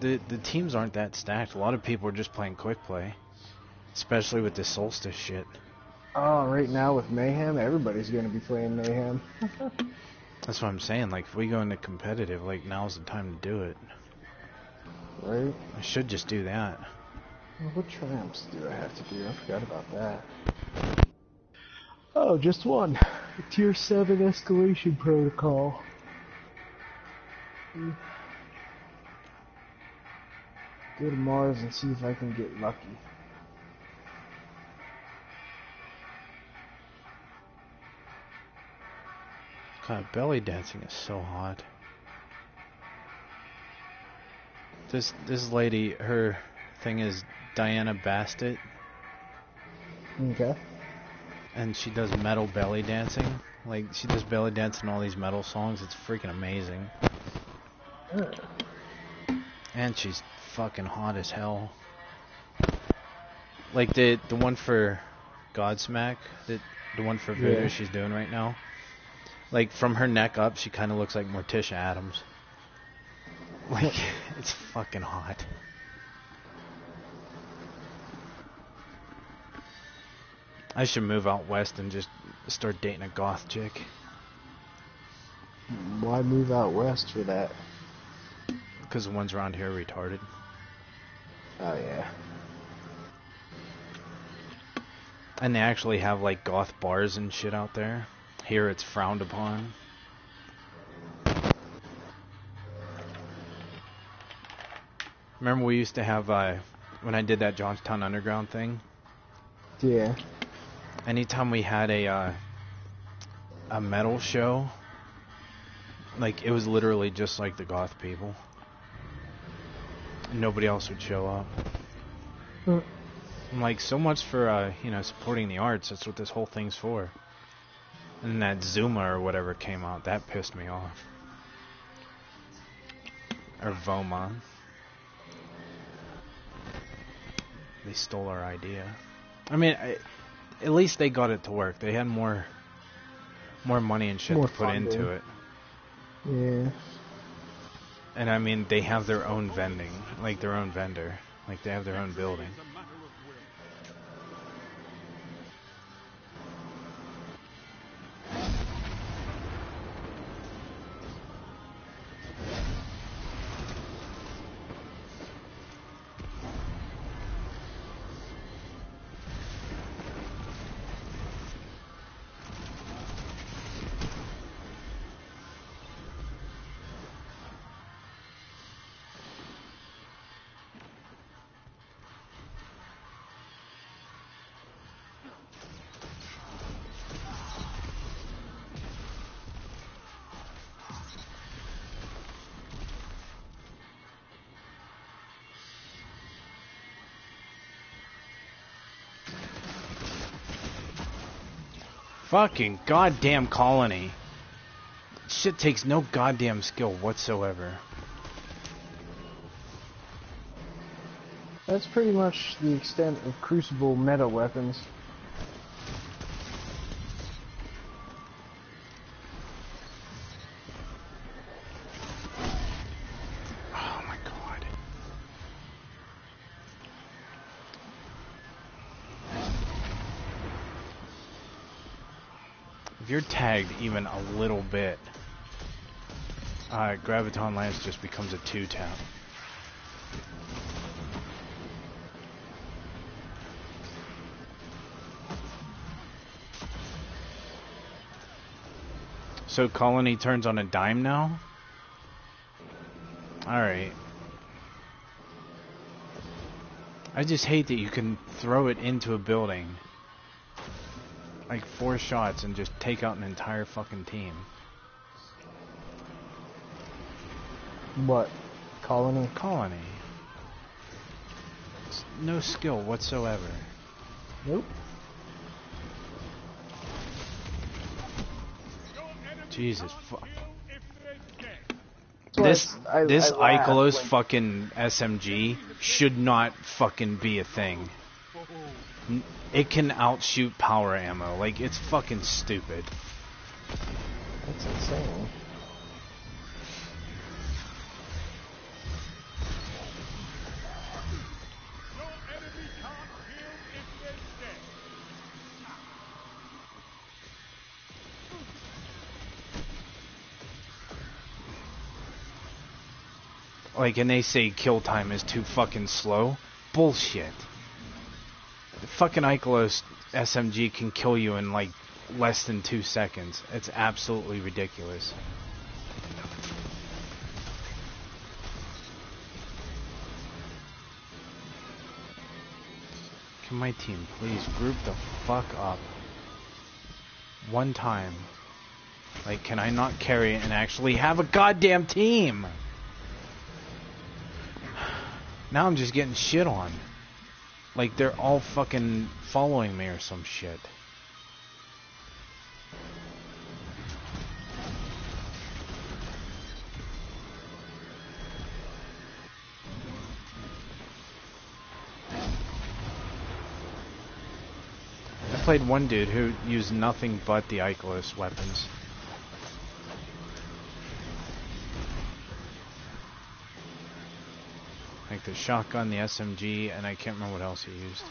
the the teams aren't that stacked. A lot of people are just playing quick play, especially with the solstice shit. Oh, right now with Mayhem, everybody's going to be playing Mayhem. That's what I'm saying. Like, if we go into competitive, like now's the time to do it. Right? I should just do that. Well, What triumphs do I have to do? I forgot about that. Oh, just one. Tier 7 escalation protocol. Go to Mars and see if I can get lucky. God, belly dancing is so hot. This this lady, her thing is Diana Bastet, Okay. And she does metal belly dancing. Like she does belly dance in all these metal songs. It's freaking amazing. And she's fucking hot as hell. Like the the one for Godsmack, the the one for Voodoo Yeah. she's doing right now. Like from her neck up, she kind of looks like Morticia Addams. Like it's fucking hot. I should move out west and just start dating a goth chick. Why move out west for that? Because the ones around here are retarded. Oh, yeah. And they actually have like goth bars and shit out there. Here it's frowned upon. Remember we used to have uh when I did that Johnstown Underground thing? Yeah. Anytime we had a uh a metal show, like it was literally just like the goth people. Nobody else would show up. Hmm. I'm like so much for uh, you know supporting the arts. That's what this whole thing's for. And that Zuma or whatever came out, that pissed me off. Or Voma. They stole our idea. I mean, I, at least they got it to work. They had more, more money and shit More to put funding. into it. Yeah. And I mean, they have their own vending, like their own vendor, like they have their own building. Fucking goddamn colony. Shit takes no goddamn skill whatsoever. That's pretty much the extent of Crucible meta weapons. Tagged even a little bit, uh, Graviton Lance just becomes a two tap. So Colony turns on a dime now? Alright. I just hate that you can throw it into a building. Like four shots and just take out an entire fucking team. What? Colony? Colony. It's no skill whatsoever. Nope. Jesus fuck. kill if they're dead. That's why This I- this I laugh Ikelos fucking SMG should not fucking be a thing. N- It can outshoot power ammo. Like it's fucking stupid. That's insane. Your can't kill if they're dead. Like and they say kill time is too fucking slow. Bullshit. Fucking Ikelos SMG can kill you in like less than two seconds. It's absolutely ridiculous. Can my team please group the fuck up? One time. Like, can I not carry it and actually have a goddamn team? Now I'm just getting shit on. Like, they're all fucking following me or some shit. I played one dude who used nothing but the Ikelos weapons. Like the shotgun, the SMG, and I can't remember what else he used.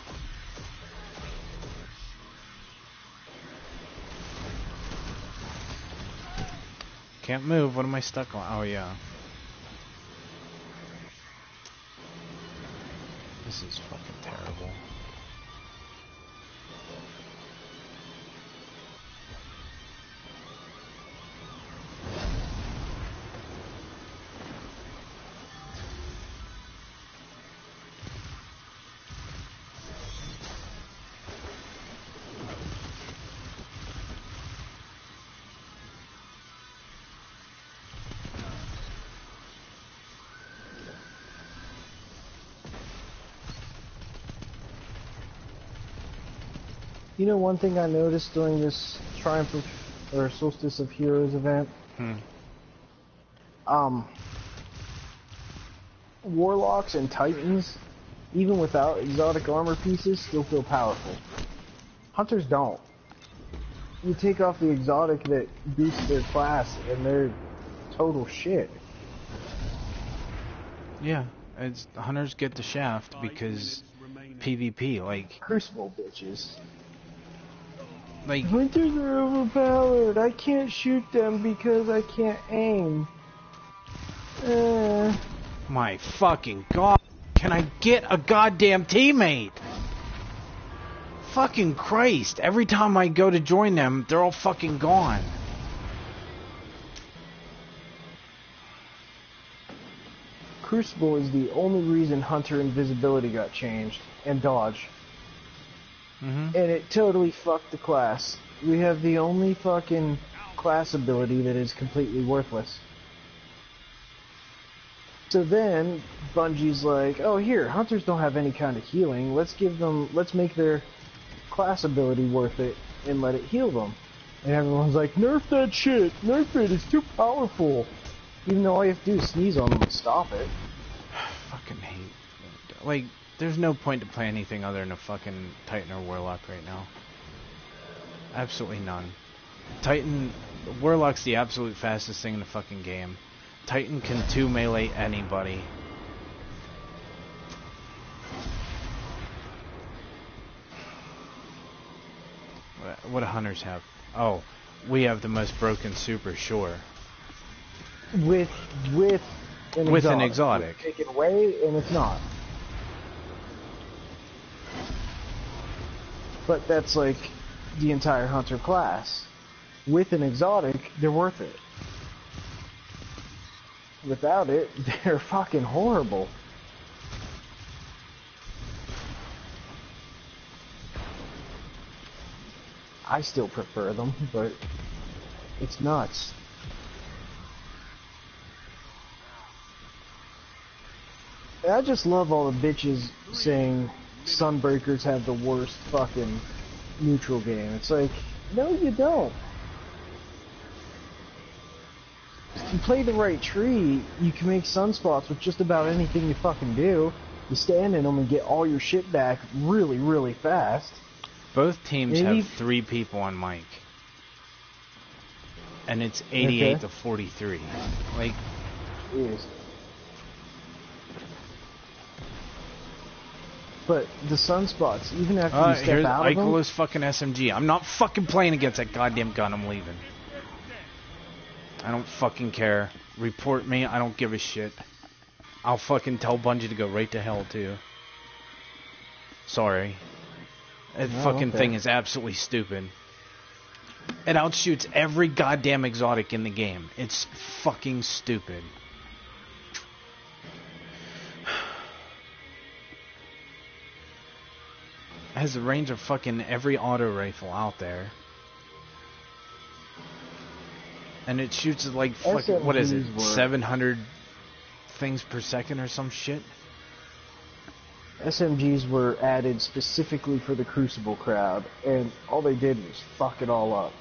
Can't move, what am I stuck on? Oh yeah. This is fucking You know, one thing I noticed during this Triumph of, or Solstice of Heroes event, Hmm. um, Warlocks and Titans, even without exotic armor pieces, still feel powerful. Hunters don't. You take off the exotic that boosts their class, and they're total shit. Yeah, it's hunters get the shaft because. PvP. Like, Crucible bitches. Like Hunters are overpowered. I can't shoot them because I can't aim. Uh, my fucking god, can I get a goddamn teammate? Fucking Christ! Every time I go to join them, they're all fucking gone. Crucible is the only reason Hunter invisibility got changed, and dodge. Hmm And it totally fucked the class. We have the only fucking class ability that is completely worthless. So then, Bungie's like, oh here, Hunters don't have any kind of healing, let's give them, let's make their class ability worth it, and let it heal them. And everyone's like, nerf that shit, nerf it, it's too powerful. Even though all you have to do is sneeze on them and stop it. Fucking hate. Like, there's no point to play anything other than a fucking Titan or Warlock right now. Absolutely none. Titan, Warlock's the absolute fastest thing in the fucking game. Titan can two melee anybody. What- What do hunters have? Oh, we have the most broken super, sure. With, with an With an exotic. exotic. Take it away, and it's not. But that's like the entire hunter class. With an exotic, they're worth it. Without it, they're fucking horrible. I still prefer them, but it's nuts. I just love all the bitches saying Sunbreakers have the worst fucking neutral game. It's like, no, you don't. If you play the right tree, you can make sunspots with just about anything you fucking do. You stand in them and get all your shit back really, really fast. Both teams Maybe- have three people on mic. And it's 88 Okay. to 43. Like, is. But the sunspots, even after uh, you step out of them, Ikelos fucking SMG. I'm not fucking playing against that goddamn gun. I'm leaving. I don't fucking care. Report me. I don't give a shit. I'll fucking tell Bungie to go right to hell, too. Sorry. That Oh, fucking okay. thing is absolutely stupid. It outshoots every goddamn exotic in the game. It's fucking stupid. Has the range of fucking every auto rifle out there. And it shoots at like fucking, what is it? Were- 700 things per second or some shit? SMGs were added specifically for the Crucible crowd, and all they did was fuck it all up.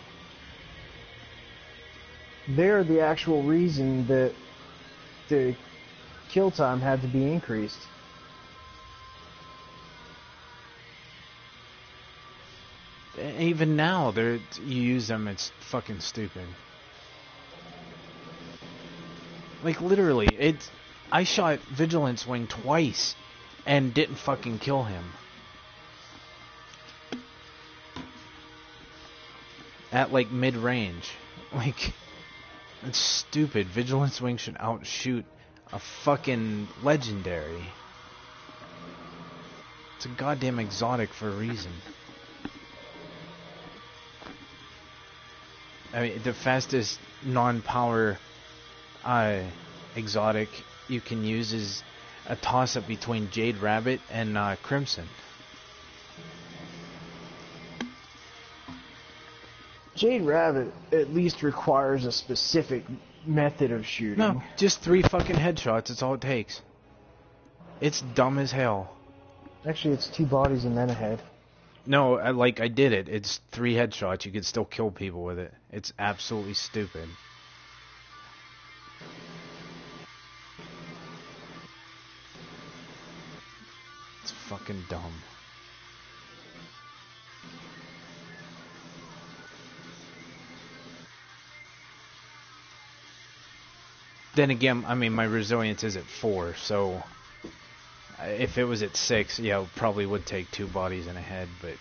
They're the actual reason that the kill time had to be increased. Even now, they're you use them, it's fucking stupid. Like literally, it's. I shot Vigilance Wing twice, and didn't fucking kill him. At like mid range, like it's stupid. Vigilance Wing should outshoot a fucking legendary. It's a goddamn exotic for a reason. I mean, the fastest non-power uh, exotic you can use is a toss-up between Jade Rabbit and uh, Crimson. Jade Rabbit at least requires a specific method of shooting. No, just three fucking headshots. That's all it takes. It's dumb as hell. Actually, it's two bodies and then a head. No, I, like I did it. It's three headshots. You could still kill people with it. It's absolutely stupid. It's fucking dumb. Then again, I mean, my resilience is at four, so if it was at six, yeah, it probably would take two bodies and a head, but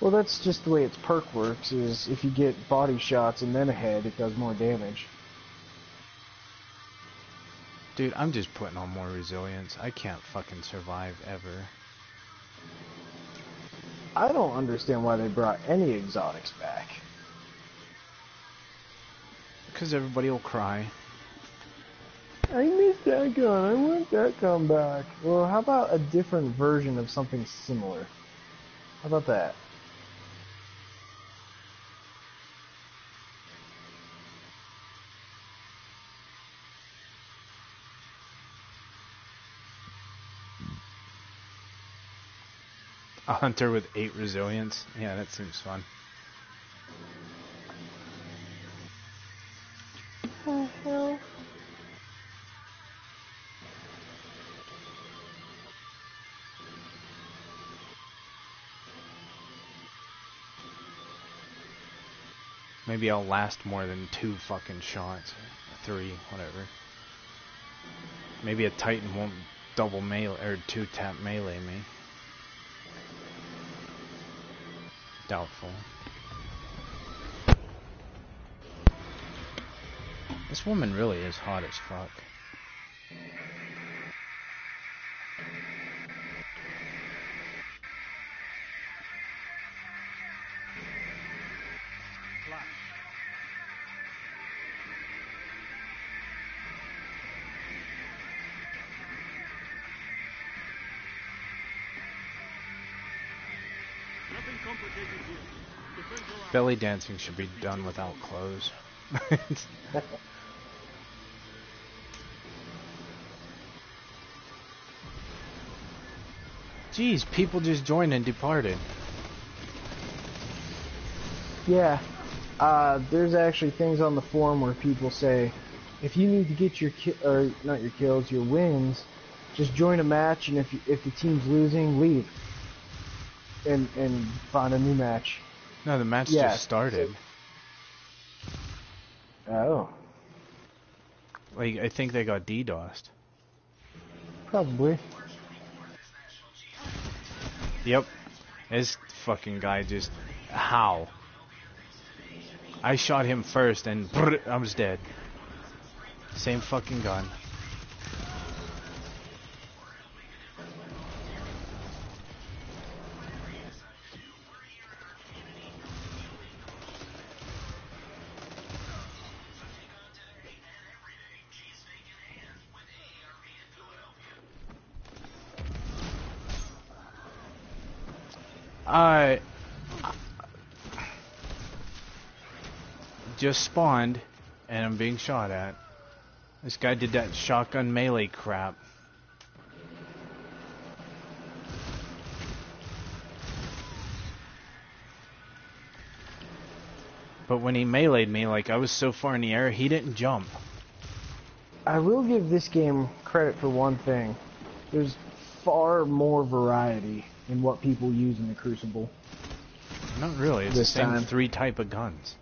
Well, that's just the way its perk works. Is if you get body shots and then a head, it does more damage. Dude, I'm just putting on more resilience. I can't fucking survive ever. I don't understand why they brought any exotics back. Because everybody will cry. I miss that gun. I want that gun back. Well, how about a different version of something similar? How about that? A hunter with eight resilience. Yeah, that seems fun. Maybe I'll last more than two fucking shots. Three, whatever. Maybe a Titan won't double melee or two tap melee me. Doubtful. This woman really is hot as fuck. Belly dancing should be done without clothes. Jeez, people just joined and departed. Yeah. Uh, there's actually things on the forum where people say, if you need to get your ki- or not your kills, your wins, just join a match, and if you, if the team's losing, leave, and and find a new match. No, the match Yeah. just started. Oh, Like, I think they got DDoSed. probably. Yep. This fucking guy just. How? I shot him first and brrr, I was dead. Same fucking gun. Just spawned and I'm being shot at. This guy did that shotgun melee crap. But when he meleeed me, like I was so far in the air, he didn't jump. I will give this game credit for one thing. There's far more variety in what people use in the Crucible. Not really. It's the same time. three type of guns.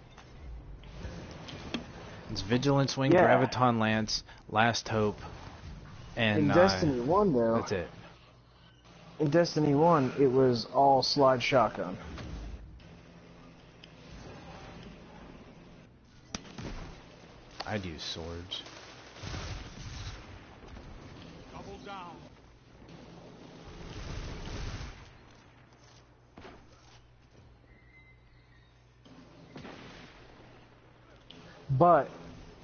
It's Vigilance Wing, Yeah. Graviton Lance, Last Hope, and in uh, Destiny 1, though, that's it. in Destiny 1, it was all slide shotgun. I'd use swords. Double down. But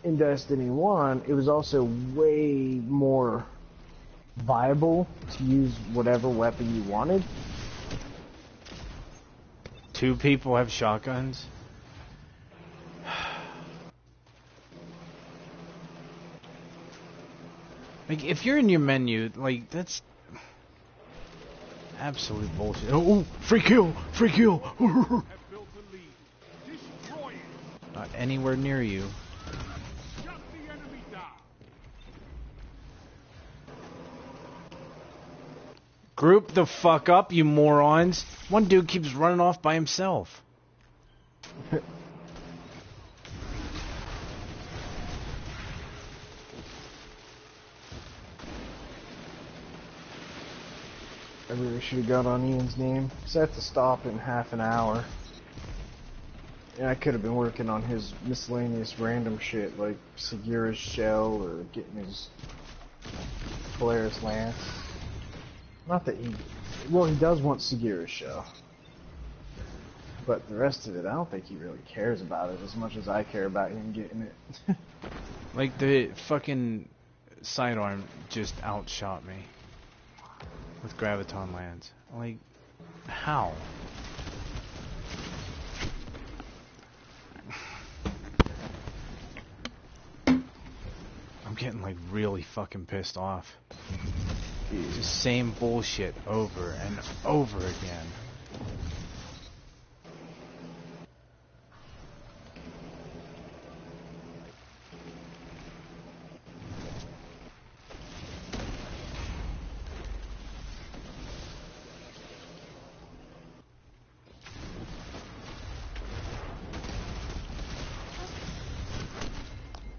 in Destiny 1, it was also way more viable to use whatever weapon you wanted. Two people have shotguns. Like, if you're in your menu, like, that's absolute bullshit. Oh, oh, free kill, free kill. Have built a lead. Destroy it. Not anywhere near you. Shut the enemy down. Group the fuck up, you morons. One dude keeps running off by himself. I really should have got on Ian's name. Set to stop in half an hour. And I could have been working on his miscellaneous random shit like Sagira's shell or getting his Polaris lance. Not that he, well, he does want Sagira's shell. But the rest of it, I don't think he really cares about it as much as I care about him getting it. Like, the fucking sidearm just outshot me. With Graviton Lance. Like, how? I'm getting, like, really fucking pissed off. The same bullshit over and over again.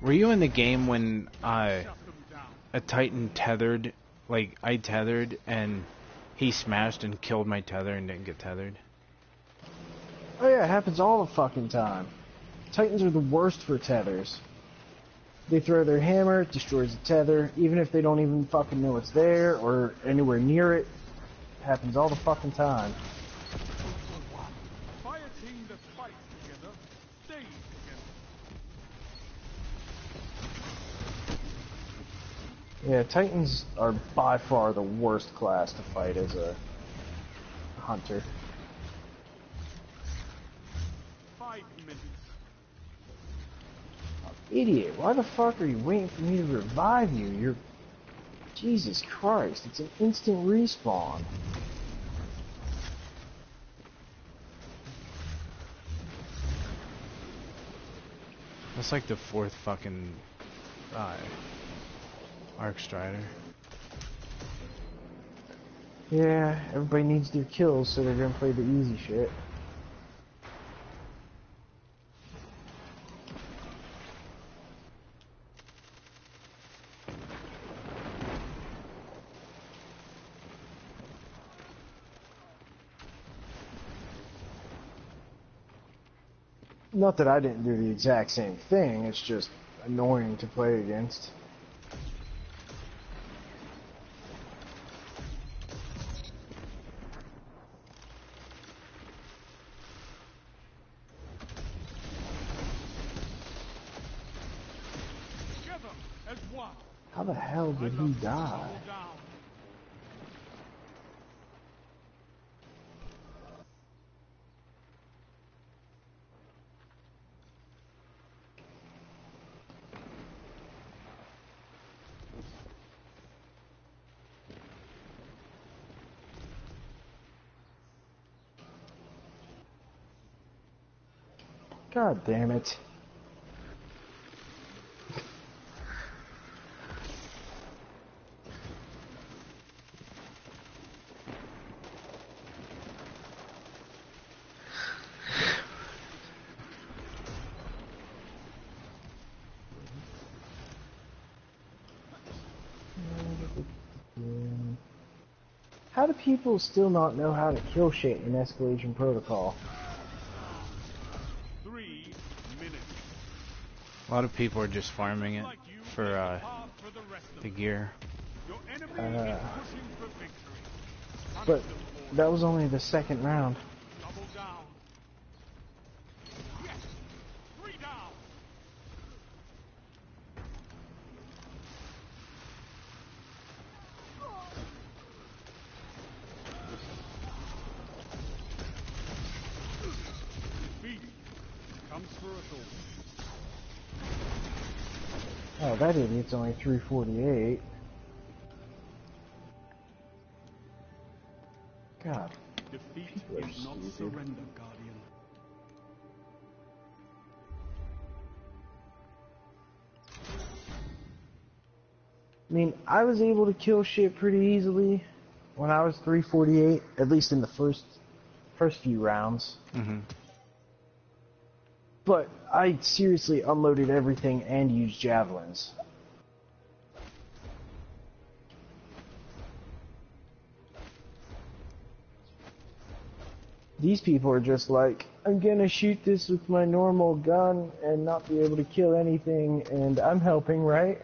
Were you in the game when uh, a Titan tethered, like I tethered, and he smashed and killed my tether and didn't get tethered? Oh yeah, it happens all the fucking time. Titans are the worst for tethers. They throw their hammer, it destroys the tether, even if they don't even fucking know it's there or anywhere near it. It happens all the fucking time. Yeah, Titans are by far the worst class to fight as a hunter. Five minutes. Idiot, why the fuck are you waiting for me to revive you? You're... Jesus Christ, it's an instant respawn. That's like the fourth fucking... Uh, Arc Strider. Yeah, everybody needs their kills, so they're gonna play the easy shit. Not that I didn't do the exact same thing, it's just annoying to play against. Did he die? God damn it. How do people still not know how to kill shit in Escalation Protocol? Three minutes. A lot of people are just farming it for uh, the rest of the us. gear. Uh, is pushing for victory. Punish But them for it. that was only the second round. Double down. Yes. Three down. Defeat comes for us all. That idiot's only 348. God. Defeat is not surrender, Guardian. I mean, I was able to kill shit pretty easily when I was 348, at least in the first first few rounds. hmm But I seriously unloaded everything and used javelins. These people are just like, I'm gonna shoot this with my normal gun and not be able to kill anything, and I'm helping, right?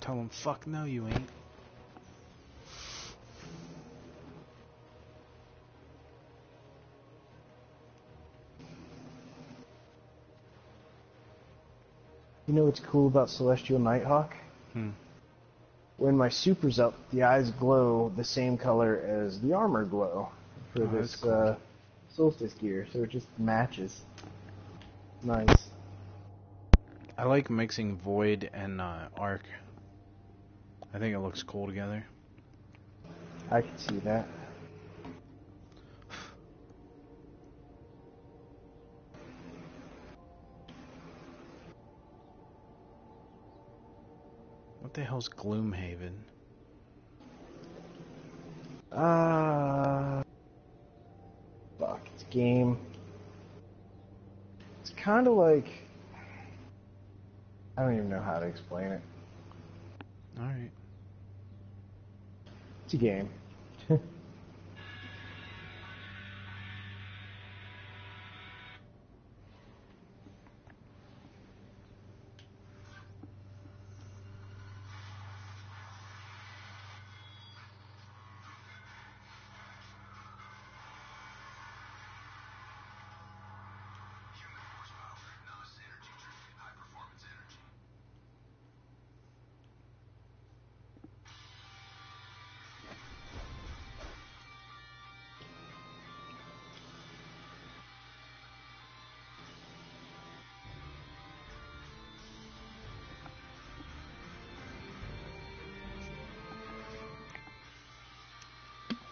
Tell them, fuck no, you ain't. You know what's cool about Celestial Nighthawk? Hmm. When my super's up, the eyes glow the same color as the armor glow for Oh, this cool. uh, solstice gear, so it just matches. Nice. I like mixing Void and uh, Arc. I think it looks cool together. I can see that. The hell's Gloomhaven? Uh, fuck, it's game. It's kind of like I don't even know how to explain it. Alright. It's a game.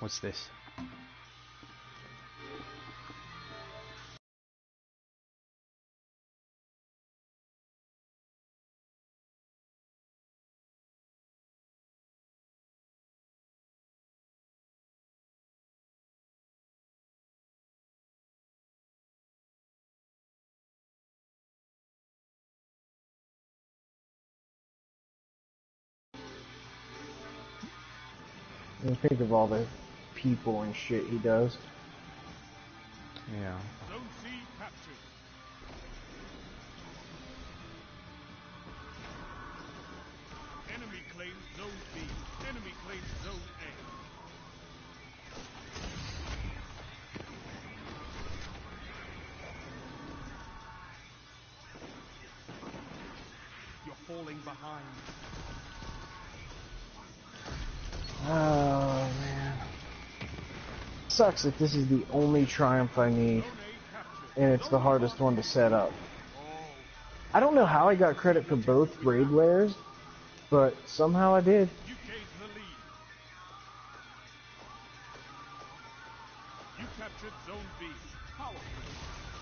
What's this? Think of all the people and shit he does. Yeah. Zone C captured. Sucks that this is the only triumph I need, Zone A captured. and it's the hardest one to set up. I don't know how I got credit for both raid layers, but somehow I did. you gained the lead. You captured Zone B. Power.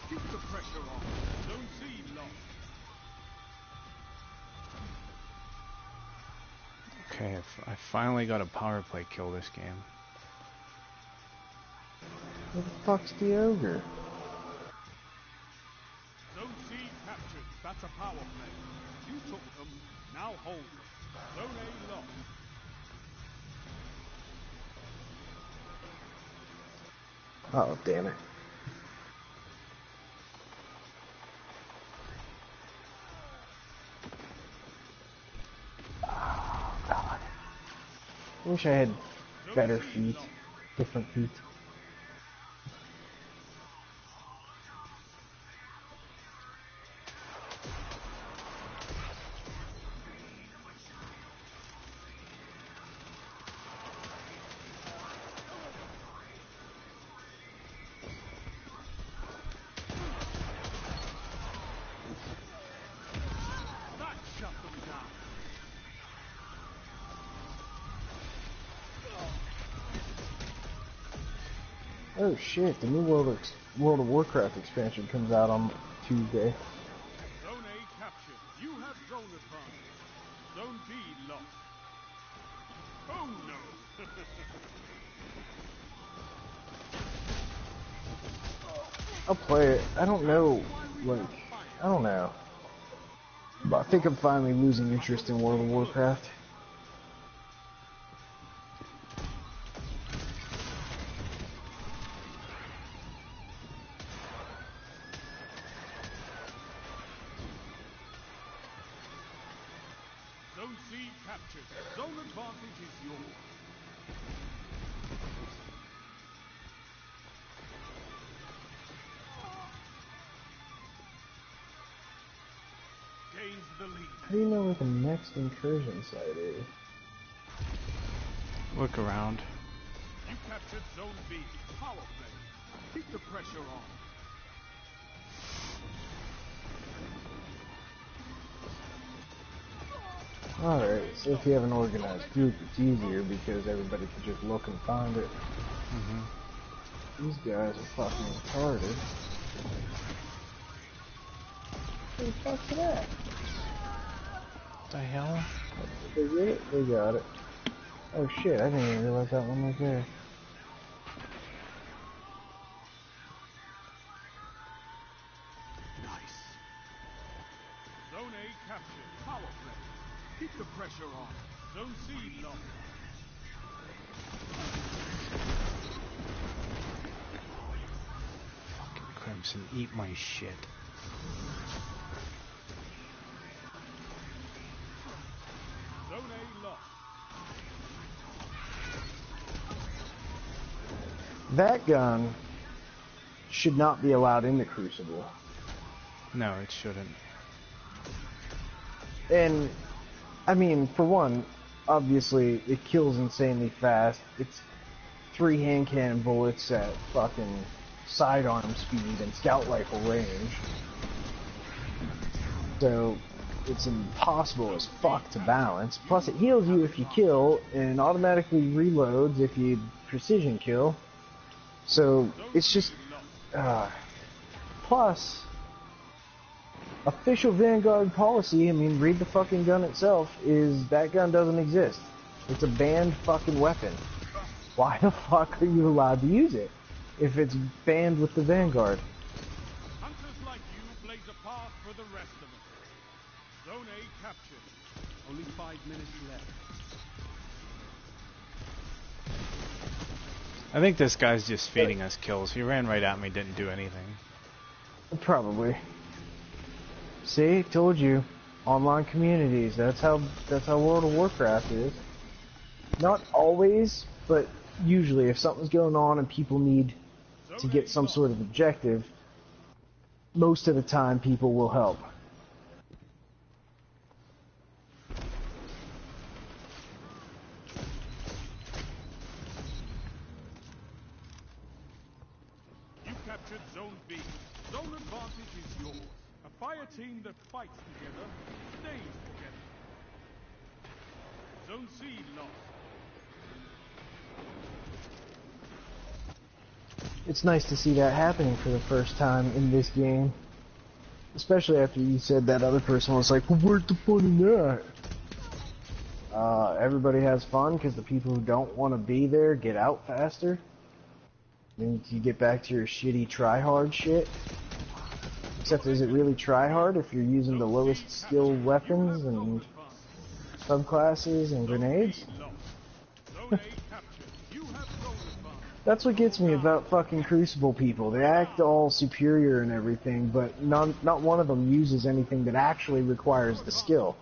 Keep the pressure on. Zone C lost. Okay, I finally got a power play kill this game. What the fuck's the ogre? Zone C captured. That's a power play. You took them. Now hold them. Zone A lost. Oh damn it. Oh, God. I wish I had better feet, different feet. Oh shit, the new World of, World of Warcraft expansion comes out on Tuesday. Zone A captured. You have zone advantage. Zone B lost. Oh no. I'll play it. I don't know, like, I don't know. But I think I'm finally losing interest in World of Warcraft. Next incursion site is? Look around. You captured Zone B. Power play. Keep the pressure on. Alright, so if you have an organized group, it's easier because everybody can just look and find it. hmm These guys are fucking retarded. What the fuck's that? The hell? They get it? They got it. Oh shit, I didn't even realize that one was there. Nice. Zone A captured. Power play. Keep the pressure on. Zone C lost. Fucking Crimson, eat my shit. That gun should not be allowed in the Crucible. No, it shouldn't. And, I mean, for one, obviously, it kills insanely fast. It's three hand cannon bullets at fucking sidearm speed and scout rifle range. So, it's impossible as fuck to balance. Plus, it heals you if you kill, and automatically reloads if you precision kill. So it's just. Uh, plus, official Vanguard policy. I mean, read the fucking gun itself. Is that gun doesn't exist. It's a banned fucking weapon. Why the fuck are you allowed to use it if it's banned with the Vanguard? Hunters like you blaze a path for the rest of us. Zone A captured. Only five minutes left. I think this guy's just feeding us kills. He ran right at me, didn't do anything. Probably. See, told you. Online communities. That's how that's how World of Warcraft is. Not always, but usually if something's going on and people need to get some sort of objective, most of the time people will help. You captured Zone B. Zone advantage is yours. A fire team that fights together stays together. Zone C lost. It's nice to see that happening for the first time in this game. Especially after you said that other person was like, well, where's the fun in that? Uh, everybody has fun because the people who don't want to be there get out faster. Then you get back to your shitty try-hard shit. Except is it really try-hard if you're using the lowest skill weapons and subclasses and grenades? That's what gets me about fucking Crucible people. They act all superior and everything, but none, not one of them uses anything that actually requires the skill.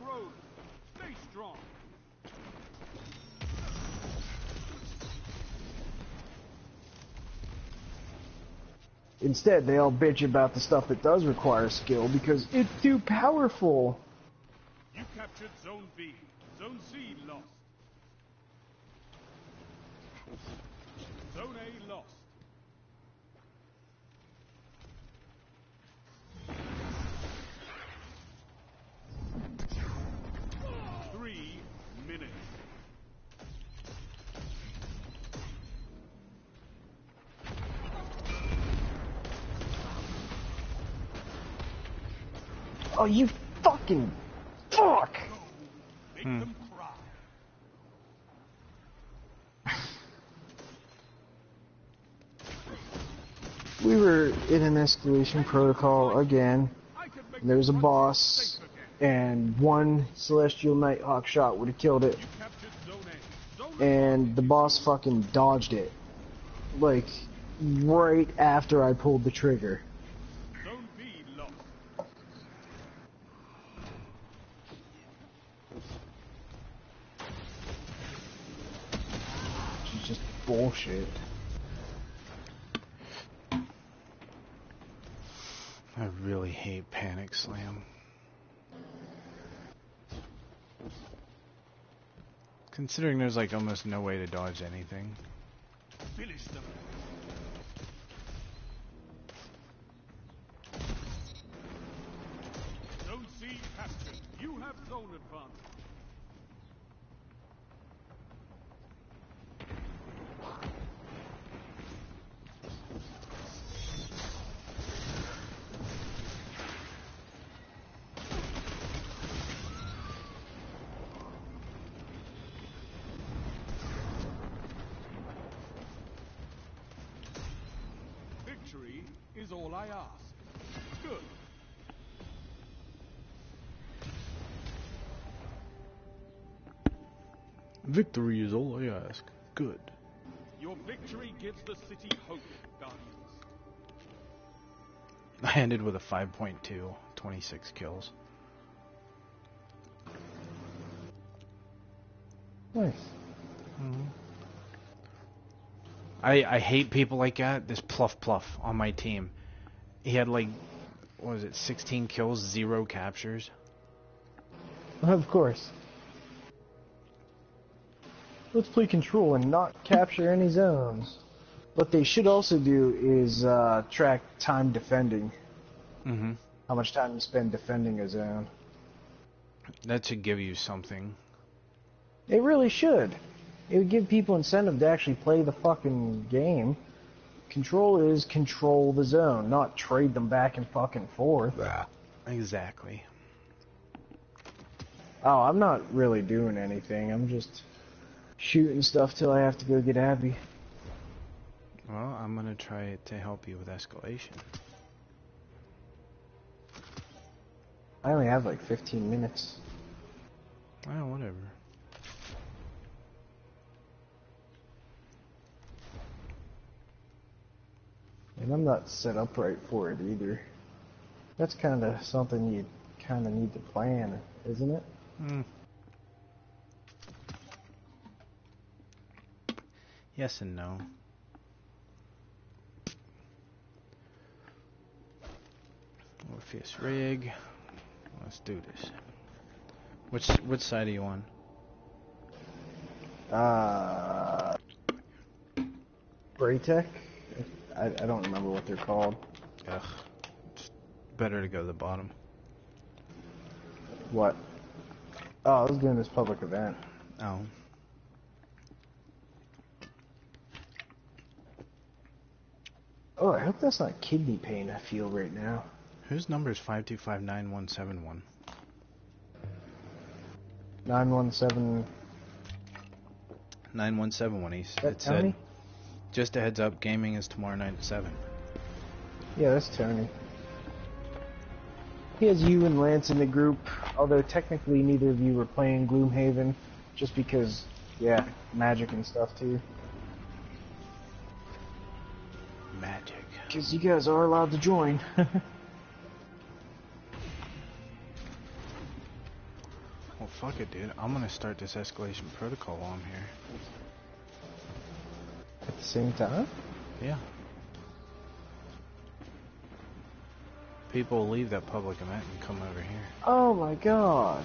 Instead, they all bitch about the stuff that does require skill because it's too powerful. You captured Zone B. Zone C lost. Zone A Oh, you fucking fuck! Make them cry. We were in an escalation protocol again. I could make And there was a boss, and one Celestial Nighthawk shot would have killed it. You captured Zone A. Zone and the boss fucking dodged it. Like, right after I pulled the trigger. Zone B lost. Which is just bullshit. I really hate Panic Slam. Considering there's like almost no way to dodge anything. Finish them. You have zone advantage. Victory is all I ask. Good. Your victory gives the city hope, Guardians. I ended with a 5.2, 26 kills. Nice. Mm-hmm. I I hate people like that. This Pluff Pluff on my team. He had like, what was it, 16 kills, zero captures. Of course. Let's play control and not capture any zones. What they should also do is uh, track time defending. Mm-hmm. How much time you spend defending a zone. That should give you something. It really should. It would give people incentive to actually play the fucking game. Control is control the zone, not trade them back and fucking forth. Yeah. Exactly. Oh, I'm not really doing anything. I'm just shooting stuff till I have to go get Abby. Well, I'm gonna try to help you with escalation. I only have like 15 minutes. Well, whatever. And I'm not set up right for it either. That's kind of something you kind of need to plan, isn't it? Hmm. Yes and no. Orpheus rig. Let's do this. Which which side are you on? Uh, Braytech? I, I don't remember what they're called. Ugh. It's better to go to the bottom. What? Oh, I was doing this public event. Oh. Oh, I hope that's not kidney pain I feel right now. Whose number is five two five nine one seven one? 917. Nine one seven one. East. That It said, Tony? just a heads up, gaming is tomorrow night at seven. Yeah, that's Tony. He has you and Lance in the group, although technically neither of you were playing Gloomhaven, just because, yeah, magic and stuff too. Because you guys are allowed to join. Well, fuck it, dude. I'm gonna start this escalation protocol while I'm here. At the same time? Yeah. People leave that public event and come over here. Oh my god.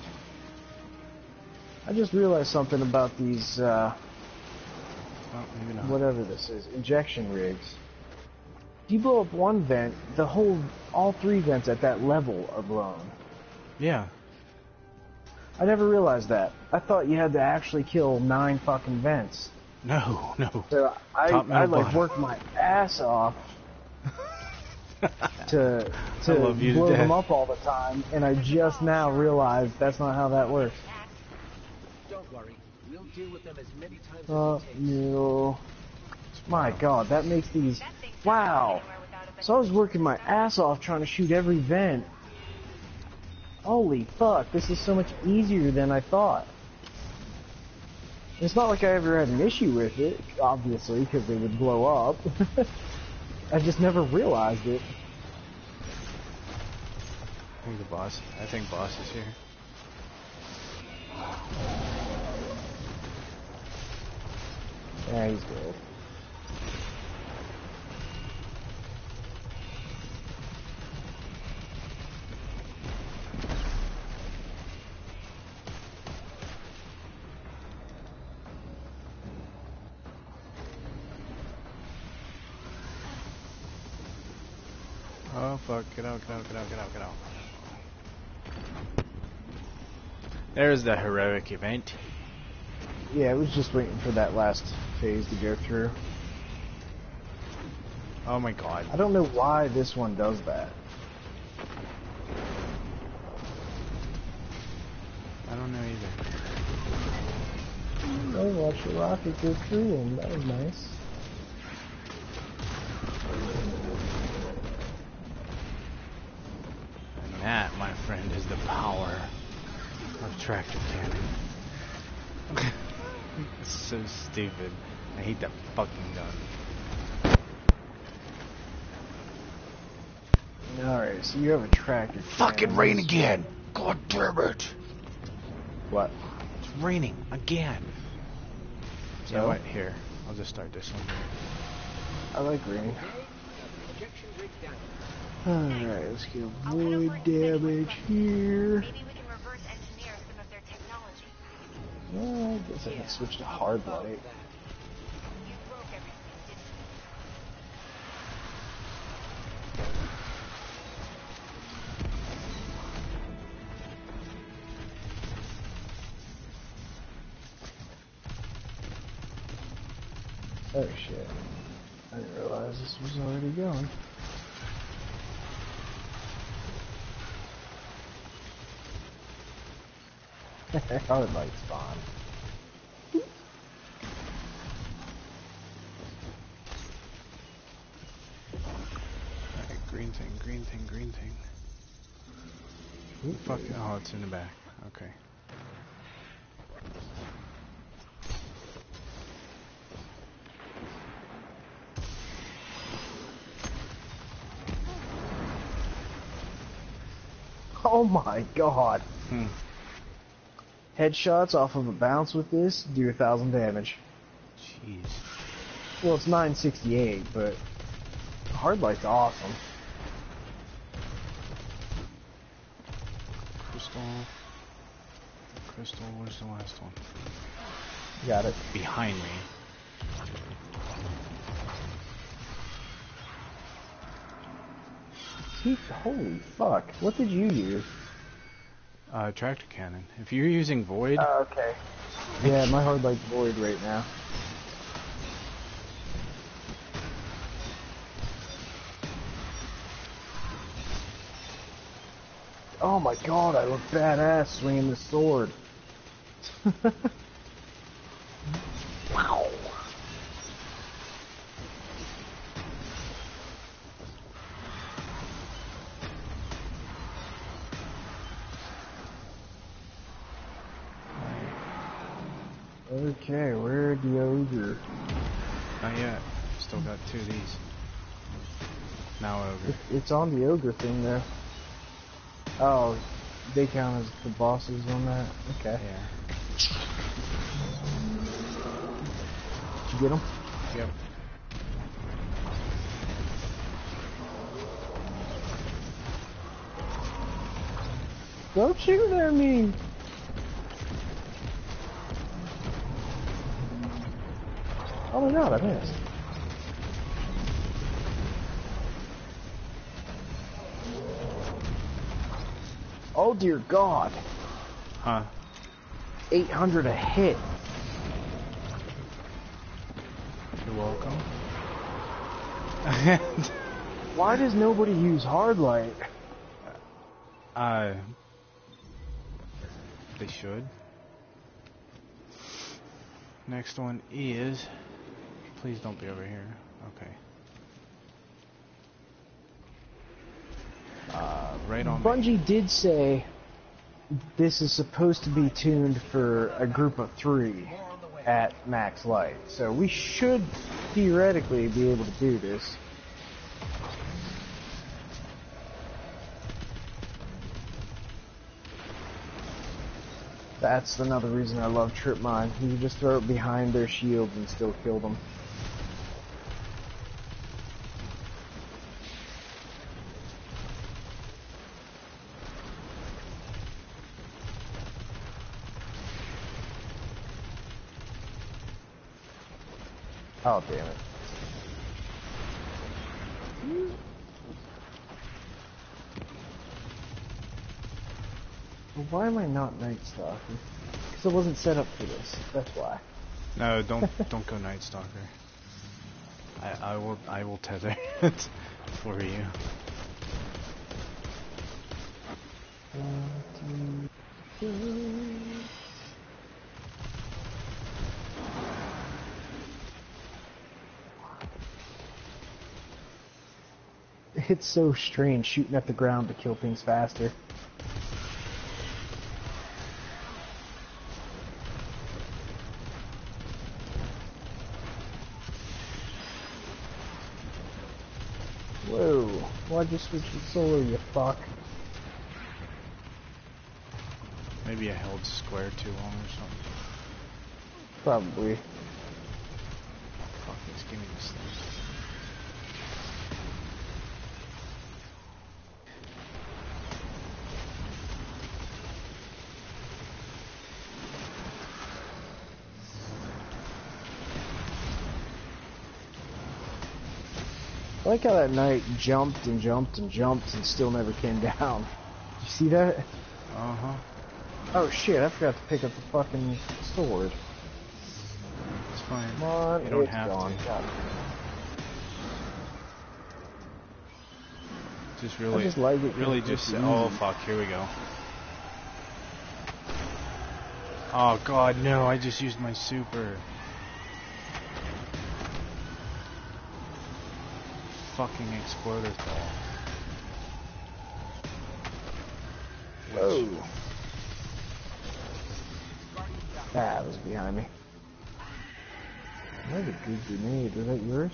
I just realized something about these, uh, Well, maybe not. whatever this is, injection rigs. If you blow up one vent, the whole, all three vents at that level are blown. Yeah. I never realized that. I thought you had to actually kill nine fucking vents. No, no. So I, Top, middle, I like worked my ass off to to love you to blow them up all the time, and I just now realized that's not how that works. Don't worry. We'll deal with them as many times Uh, as it takes. no. My God, that makes these. Wow. never anywhere without a So I was working my ass off trying to shoot every vent. Holy fuck, this is so much easier than I thought. It's not like I ever had an issue with it, obviously, because they would blow up. I just never realized it. I think the boss. I think boss is here. Yeah, he's dead. Fuck! Get out! Get out! Get out! Get out! Get out! There's the heroic event. Yeah, it was just waiting for that last phase to go through. Oh my god. I don't know why this one does that. I don't know either. I watched the rocket go through him. That was nice. Friend, is the power of tractor cannon. it's so stupid. I hate that fucking gun. Alright, so you have a tractor. Fucking rain again! God damn it! What? It's raining again. You know So? what? Here, I'll just start this one. I like rain. Injection rig down. Alright, let's get I'll head over void and study what's damage here. Maybe we can reverse engineer some of their technology. Well, I guess I can switch to hard light. I would like spawn. Alright, green thing, green thing, green thing. Fuck, oh, it's in the back. Okay. Oh my god. Hmm. Headshots off of a bounce with this do a thousand damage. Jeez. Well, it's 968, but hard light's awesome. Crystal. Crystal, where's the last one? Got it. Behind me. Holy fuck. What did you use? Uh, tractor cannon. If you're using void, Oh, okay. Yeah, my hard like void right now. Oh my god, I look badass swinging the sword. wow. Okay, where'd the ogre? not yet. Still got two of these. Now ogre. It, it's on the ogre thing there. Oh, they count as the bosses on that? Okay. Yeah. Did you get them? Yep. Don't shoot at me! Oh my god, I missed. Oh dear god. Huh. 800 a hit. You're welcome. Why does nobody use hard light? uh, they should. Next one is. Please don't be over here. Okay. Uh, right on. me. Bungie did say this is supposed to be tuned for a group of three at max light. So we should theoretically be able to do this. That's another reason I love Trip Mine. You just throw it behind their shields and still kill them. Oh, damn it. Why am I not Night Stalker? Because I wasn't set up for this. That's why. No, don't don't go Night Stalker. I I will I will tether it for you. One, two, three. It's so strange shooting at the ground to kill things faster. Whoa, why'd you switch to solar, you fuck? Maybe I held square too long or something. Probably. Fuck this, give me this thing. Like how that knight jumped and jumped and jumped and still never came down. You see that? Uh huh. Oh shit, I forgot to pick up the fucking sword. It's fine. Come on, You don't it's have gone. to. God. Just I really, just like it. really just. easy. Oh fuck! Here we go. Oh god, no! I just used my super. Fucking exploder ball. Whoa. Ah, that was behind me. That was a good grenade. Was that yours?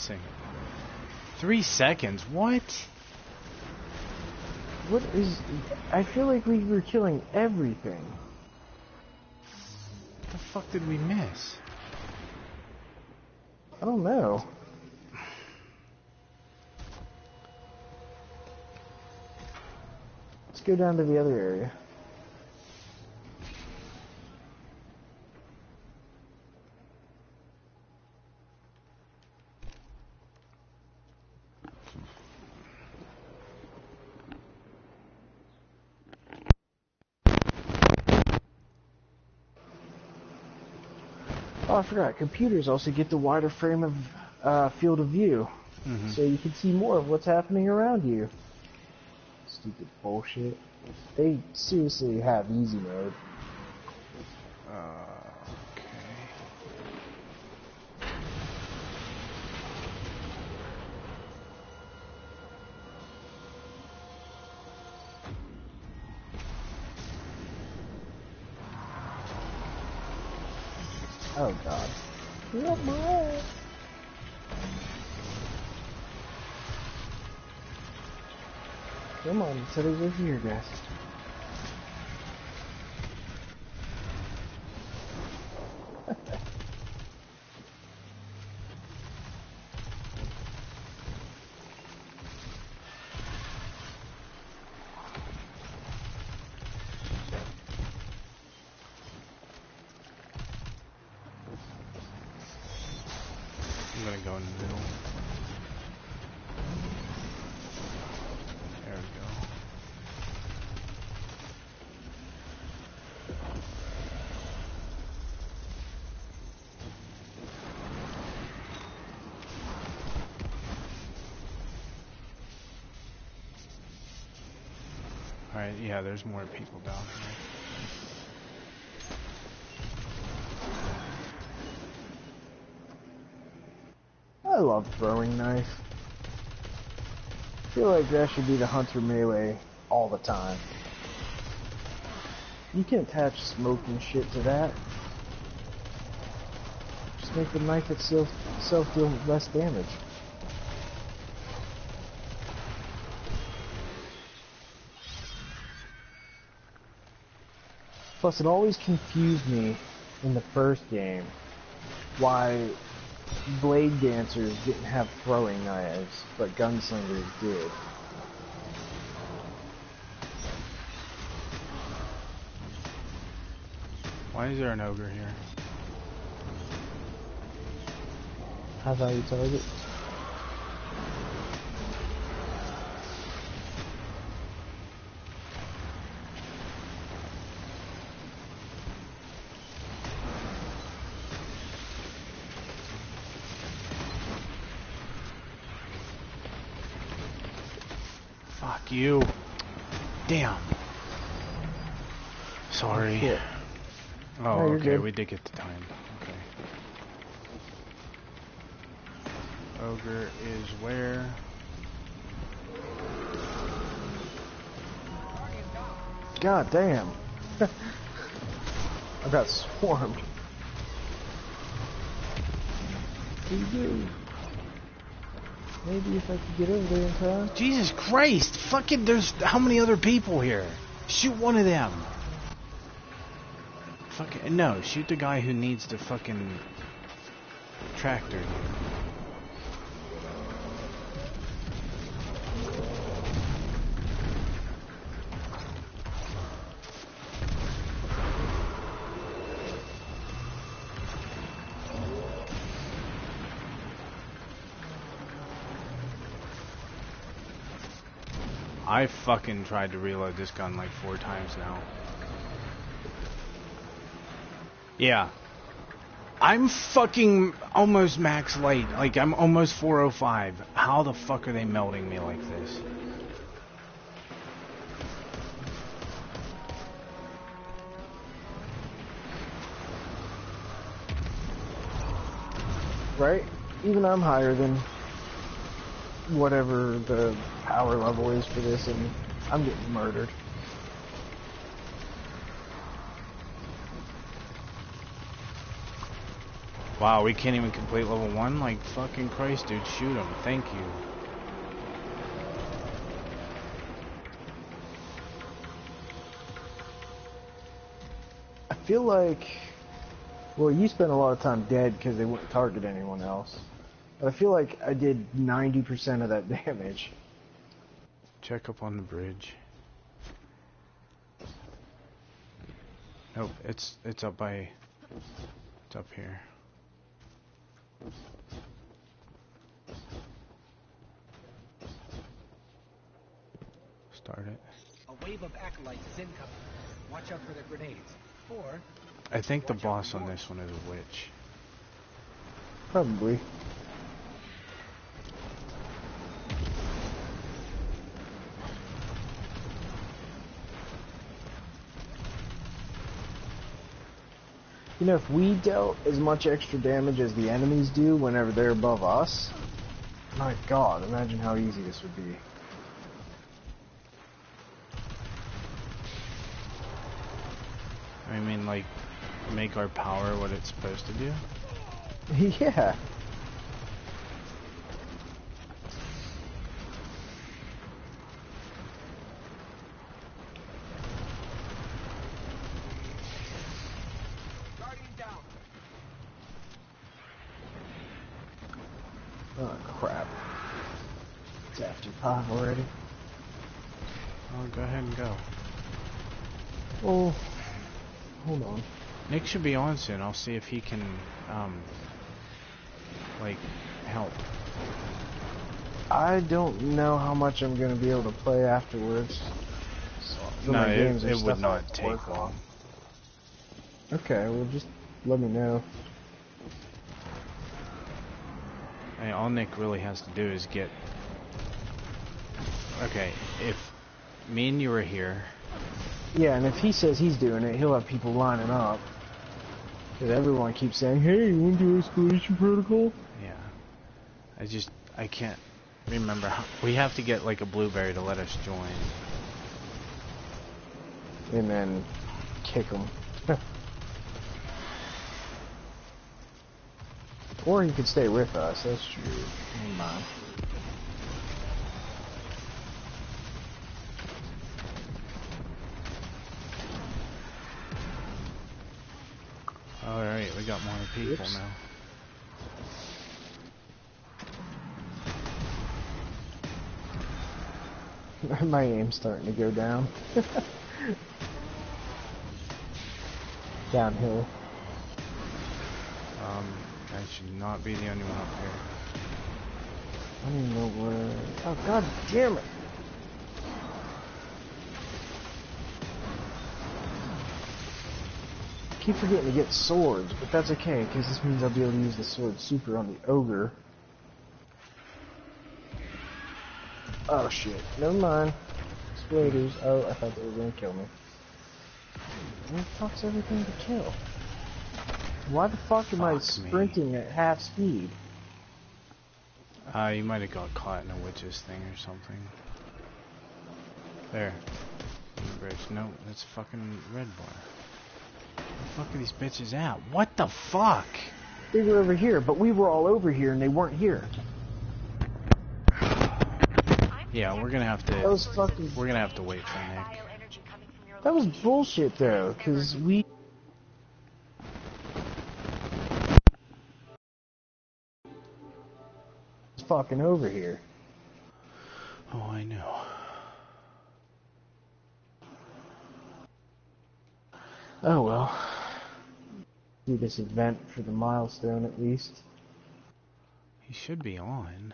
Missing? Three seconds? What? What is... I feel like we were killing everything. What the fuck did we miss? I don't know. Let's go down to the other area. I forgot. Computers also get the wider frame of uh, field of view, Mhm. so you can see more of what's happening around you. Stupid bullshit. They seriously have easy mode. Oh god. What my ass? Come on, set it over here, guys. I'm gonna go in the middle. There we go. Alright, yeah, there's more people down here. I love throwing knife. I feel like that should be the hunter melee all the time. You can attach smoke and shit to that. Just make the knife itself, itself deal less damage. Plus, it always confused me in the first game why blade dancers didn't have throwing knives, but gunslingers did. Why is there an ogre here? How value target. Fuck you. Damn. Sorry. Shit. Oh, No, you're okay, good. we did get the time. Okay. Ogre is where? God damn. I got swarmed. What do you do? Maybe if I could get over there in time. Jesus Christ! Fucking, there's how many other people here? Shoot one of them. Fucking no! Shoot the guy who needs the fucking tractor. I fucking tried to reload this gun like four times now. Yeah. I'm fucking almost max light. Like, I'm almost 405. How the fuck are they melting me like this? Right? Even I'm higher than whatever the power level is for this, and I'm getting murdered. Wow, we can't even complete level 1? Like, fucking Christ, dude, shoot him. Thank you. I feel like, well, you spent a lot of time dead because they wouldn't target anyone else. But I feel like I did 90% of that damage. Check up on the bridge. Nope, it's it's up by it's up here. Start it. A wave of acolytes is incoming. Watch out for their grenades. Or I think the boss on this one is a witch. Probably. You know, if we dealt as much extra damage as the enemies do whenever they're above us, my god, imagine how easy this would be. I mean, like, make our power what it's supposed to do. yeah. guardian down. Oh crap. It's after five already. Oh, go ahead and go. Oh, hold on. Nick should be on soon. I'll see if he can, um, like, help. I don't know how much I'm gonna be able to play afterwards. So, No, it, it would not take long. Okay, well just let me know. I mean, all Nick really has to do is get. Okay, if me and you were here, Yeah, and if he says he's doing it, he'll have people lining up. Cause everyone keeps saying, "Hey, you want to do escalation protocol?" yeah. I just I can't remember how. We have to get like a blueberry to let us join. And then kick them. or he could stay with us. That's true. Never mind. We got more people Oops. now. My aim's starting to go down. Downhill. Um, I should not be the only one up here. I don't even know where. Oh god damn it! Keep forgetting to get swords, but that's okay because this means I'll be able to use the sword super on the ogre. Oh shit! Never mind. Spiders. Oh, I thought they were gonna kill me. Where the fuck's everything to kill? Why the fuck am I Fuck me. sprinting at half speed? Uh, you might have got caught in a witch's thing or something. There. Bridge. No, that's fucking red bar. Where the fuck are these bitches at? What the fuck? They were over here, but we were all over here and they weren't here. Yeah, we're gonna have to. That was fucking. We're gonna have to wait for Nick. Bioenergy coming from your That was bullshit though, because we. It's fucking over here. Oh, I know. Oh well. Do this event for the milestone at least. He should be on.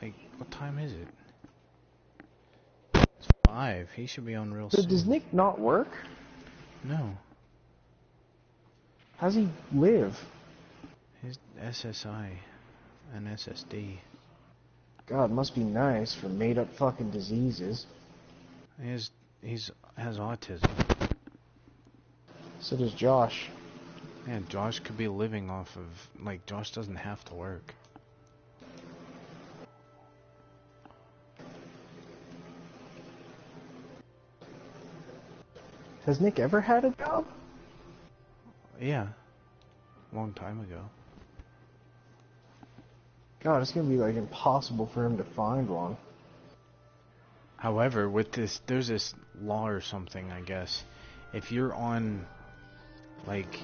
Like, what time is it? It's five. He should be on real So soon. does Nick not work? No, How's he live? his SSI and SSD. God, must be nice for made up fucking diseases. He's he's has autism. So does Josh. Man, Josh could be living off of like Josh doesn't have to work. Has Nick ever had a job? Yeah, long time ago. God, it's gonna be like impossible for him to find one. However, with this, there's this law or something, I guess. If you're on, like,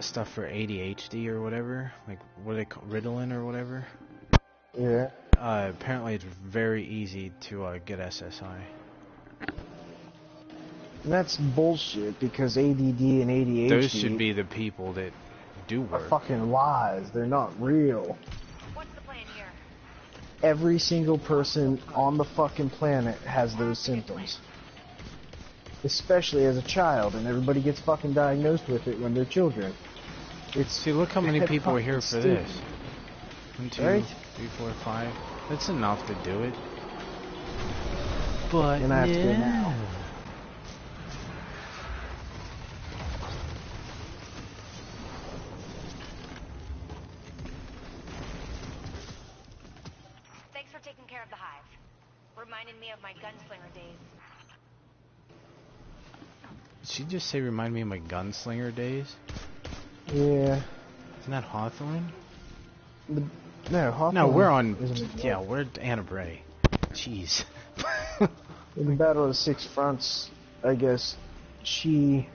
stuff for ADHD or whatever, like, what do they call Ritalin or whatever, Yeah. uh, apparently it's very easy to uh, get SSI. That's bullshit because ADD and ADHD Those should be the people that do are work. fucking lies. They're not real. What's the plan here? Every single person on the fucking planet has those symptoms. Especially as a child, and everybody gets fucking diagnosed with it when they're children. It's See, look how many people are here for stupid. this. One, two, Right? three, four, five. That's enough to do it. But And I have to go no. now. Thanks for taking care of the hive. Reminded me of my gunslinger days. Did she just say remind me of my gunslinger days? yeah. Isn't that Hawthorne? But, no, Hawthorne No, we're on. Yeah, we're at Ana Bray. Jeez. In the Battle of the Six Fronts, I guess she,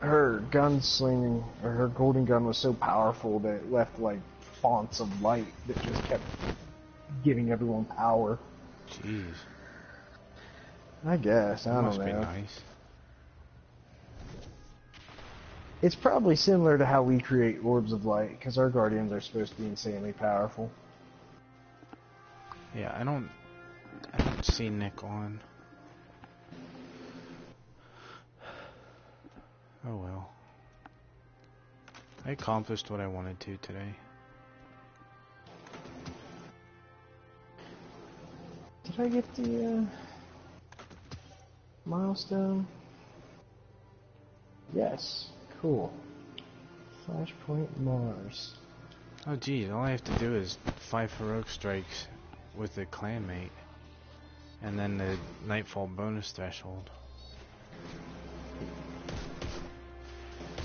her gunslinging or her golden gun was so powerful that it left like fonts of light that just kept giving everyone power. Jeez. I guess I That don't must know. be nice. It's probably similar to how we create orbs of light because our guardians are supposed to be insanely powerful. Yeah, I don't. I don't see Nick on. Oh well. I accomplished what I wanted to today. Did I get the uh, milestone? Yes. Cool. Flashpoint Mars. Oh geez, all I have to do is five heroic strikes with the clanmate. And then the nightfall bonus threshold.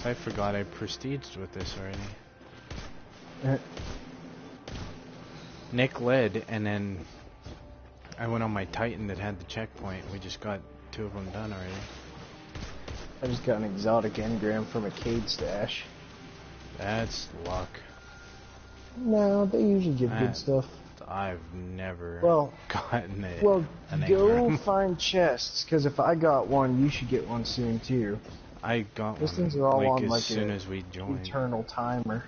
So I forgot I prestiged with this already. Uh, Nick led, and then I went on my Titan that had the checkpoint. We just got two of them done already. I just got an exotic engram from a Cayde stash. That's luck. No, they usually give Ah. good stuff. I've never Well, gotten it. well, go find chests, because if I got one, you should get one soon too. I got Those one things are all like on as like soon as we joined. Eternal timer.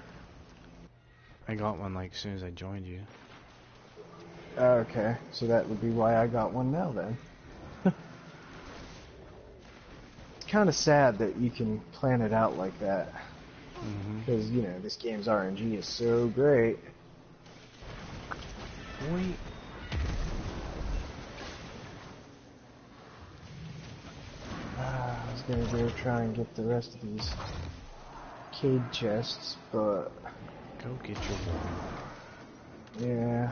I got one like as soon as I joined you. Okay, so that would be why I got one now then. it's kind of sad that you can plan it out like that. hmm Because, you know, this game's RNG is so great. Wait. Ah, I was gonna go try and get the rest of these Cayde chests, but Go get your one. yeah.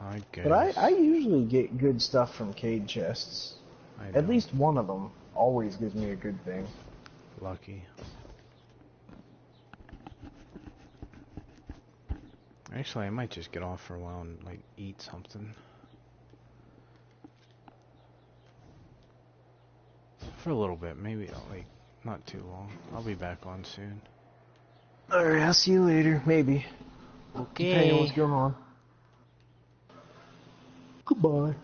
I guess. But I, I usually get good stuff from Cayde chests. I At least one of them always gives me a good thing. lucky. Actually, I might just get off for a while and like eat something. For a little bit, maybe like not too long. I'll be back on soon. Alright, I'll see you later. Maybe. Depending on what's going on. Goodbye.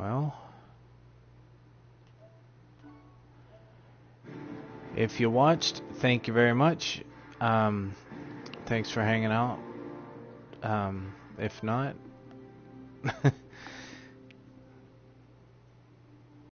Well, If you watched, thank you very much. Um, thanks for hanging out. Um, if not,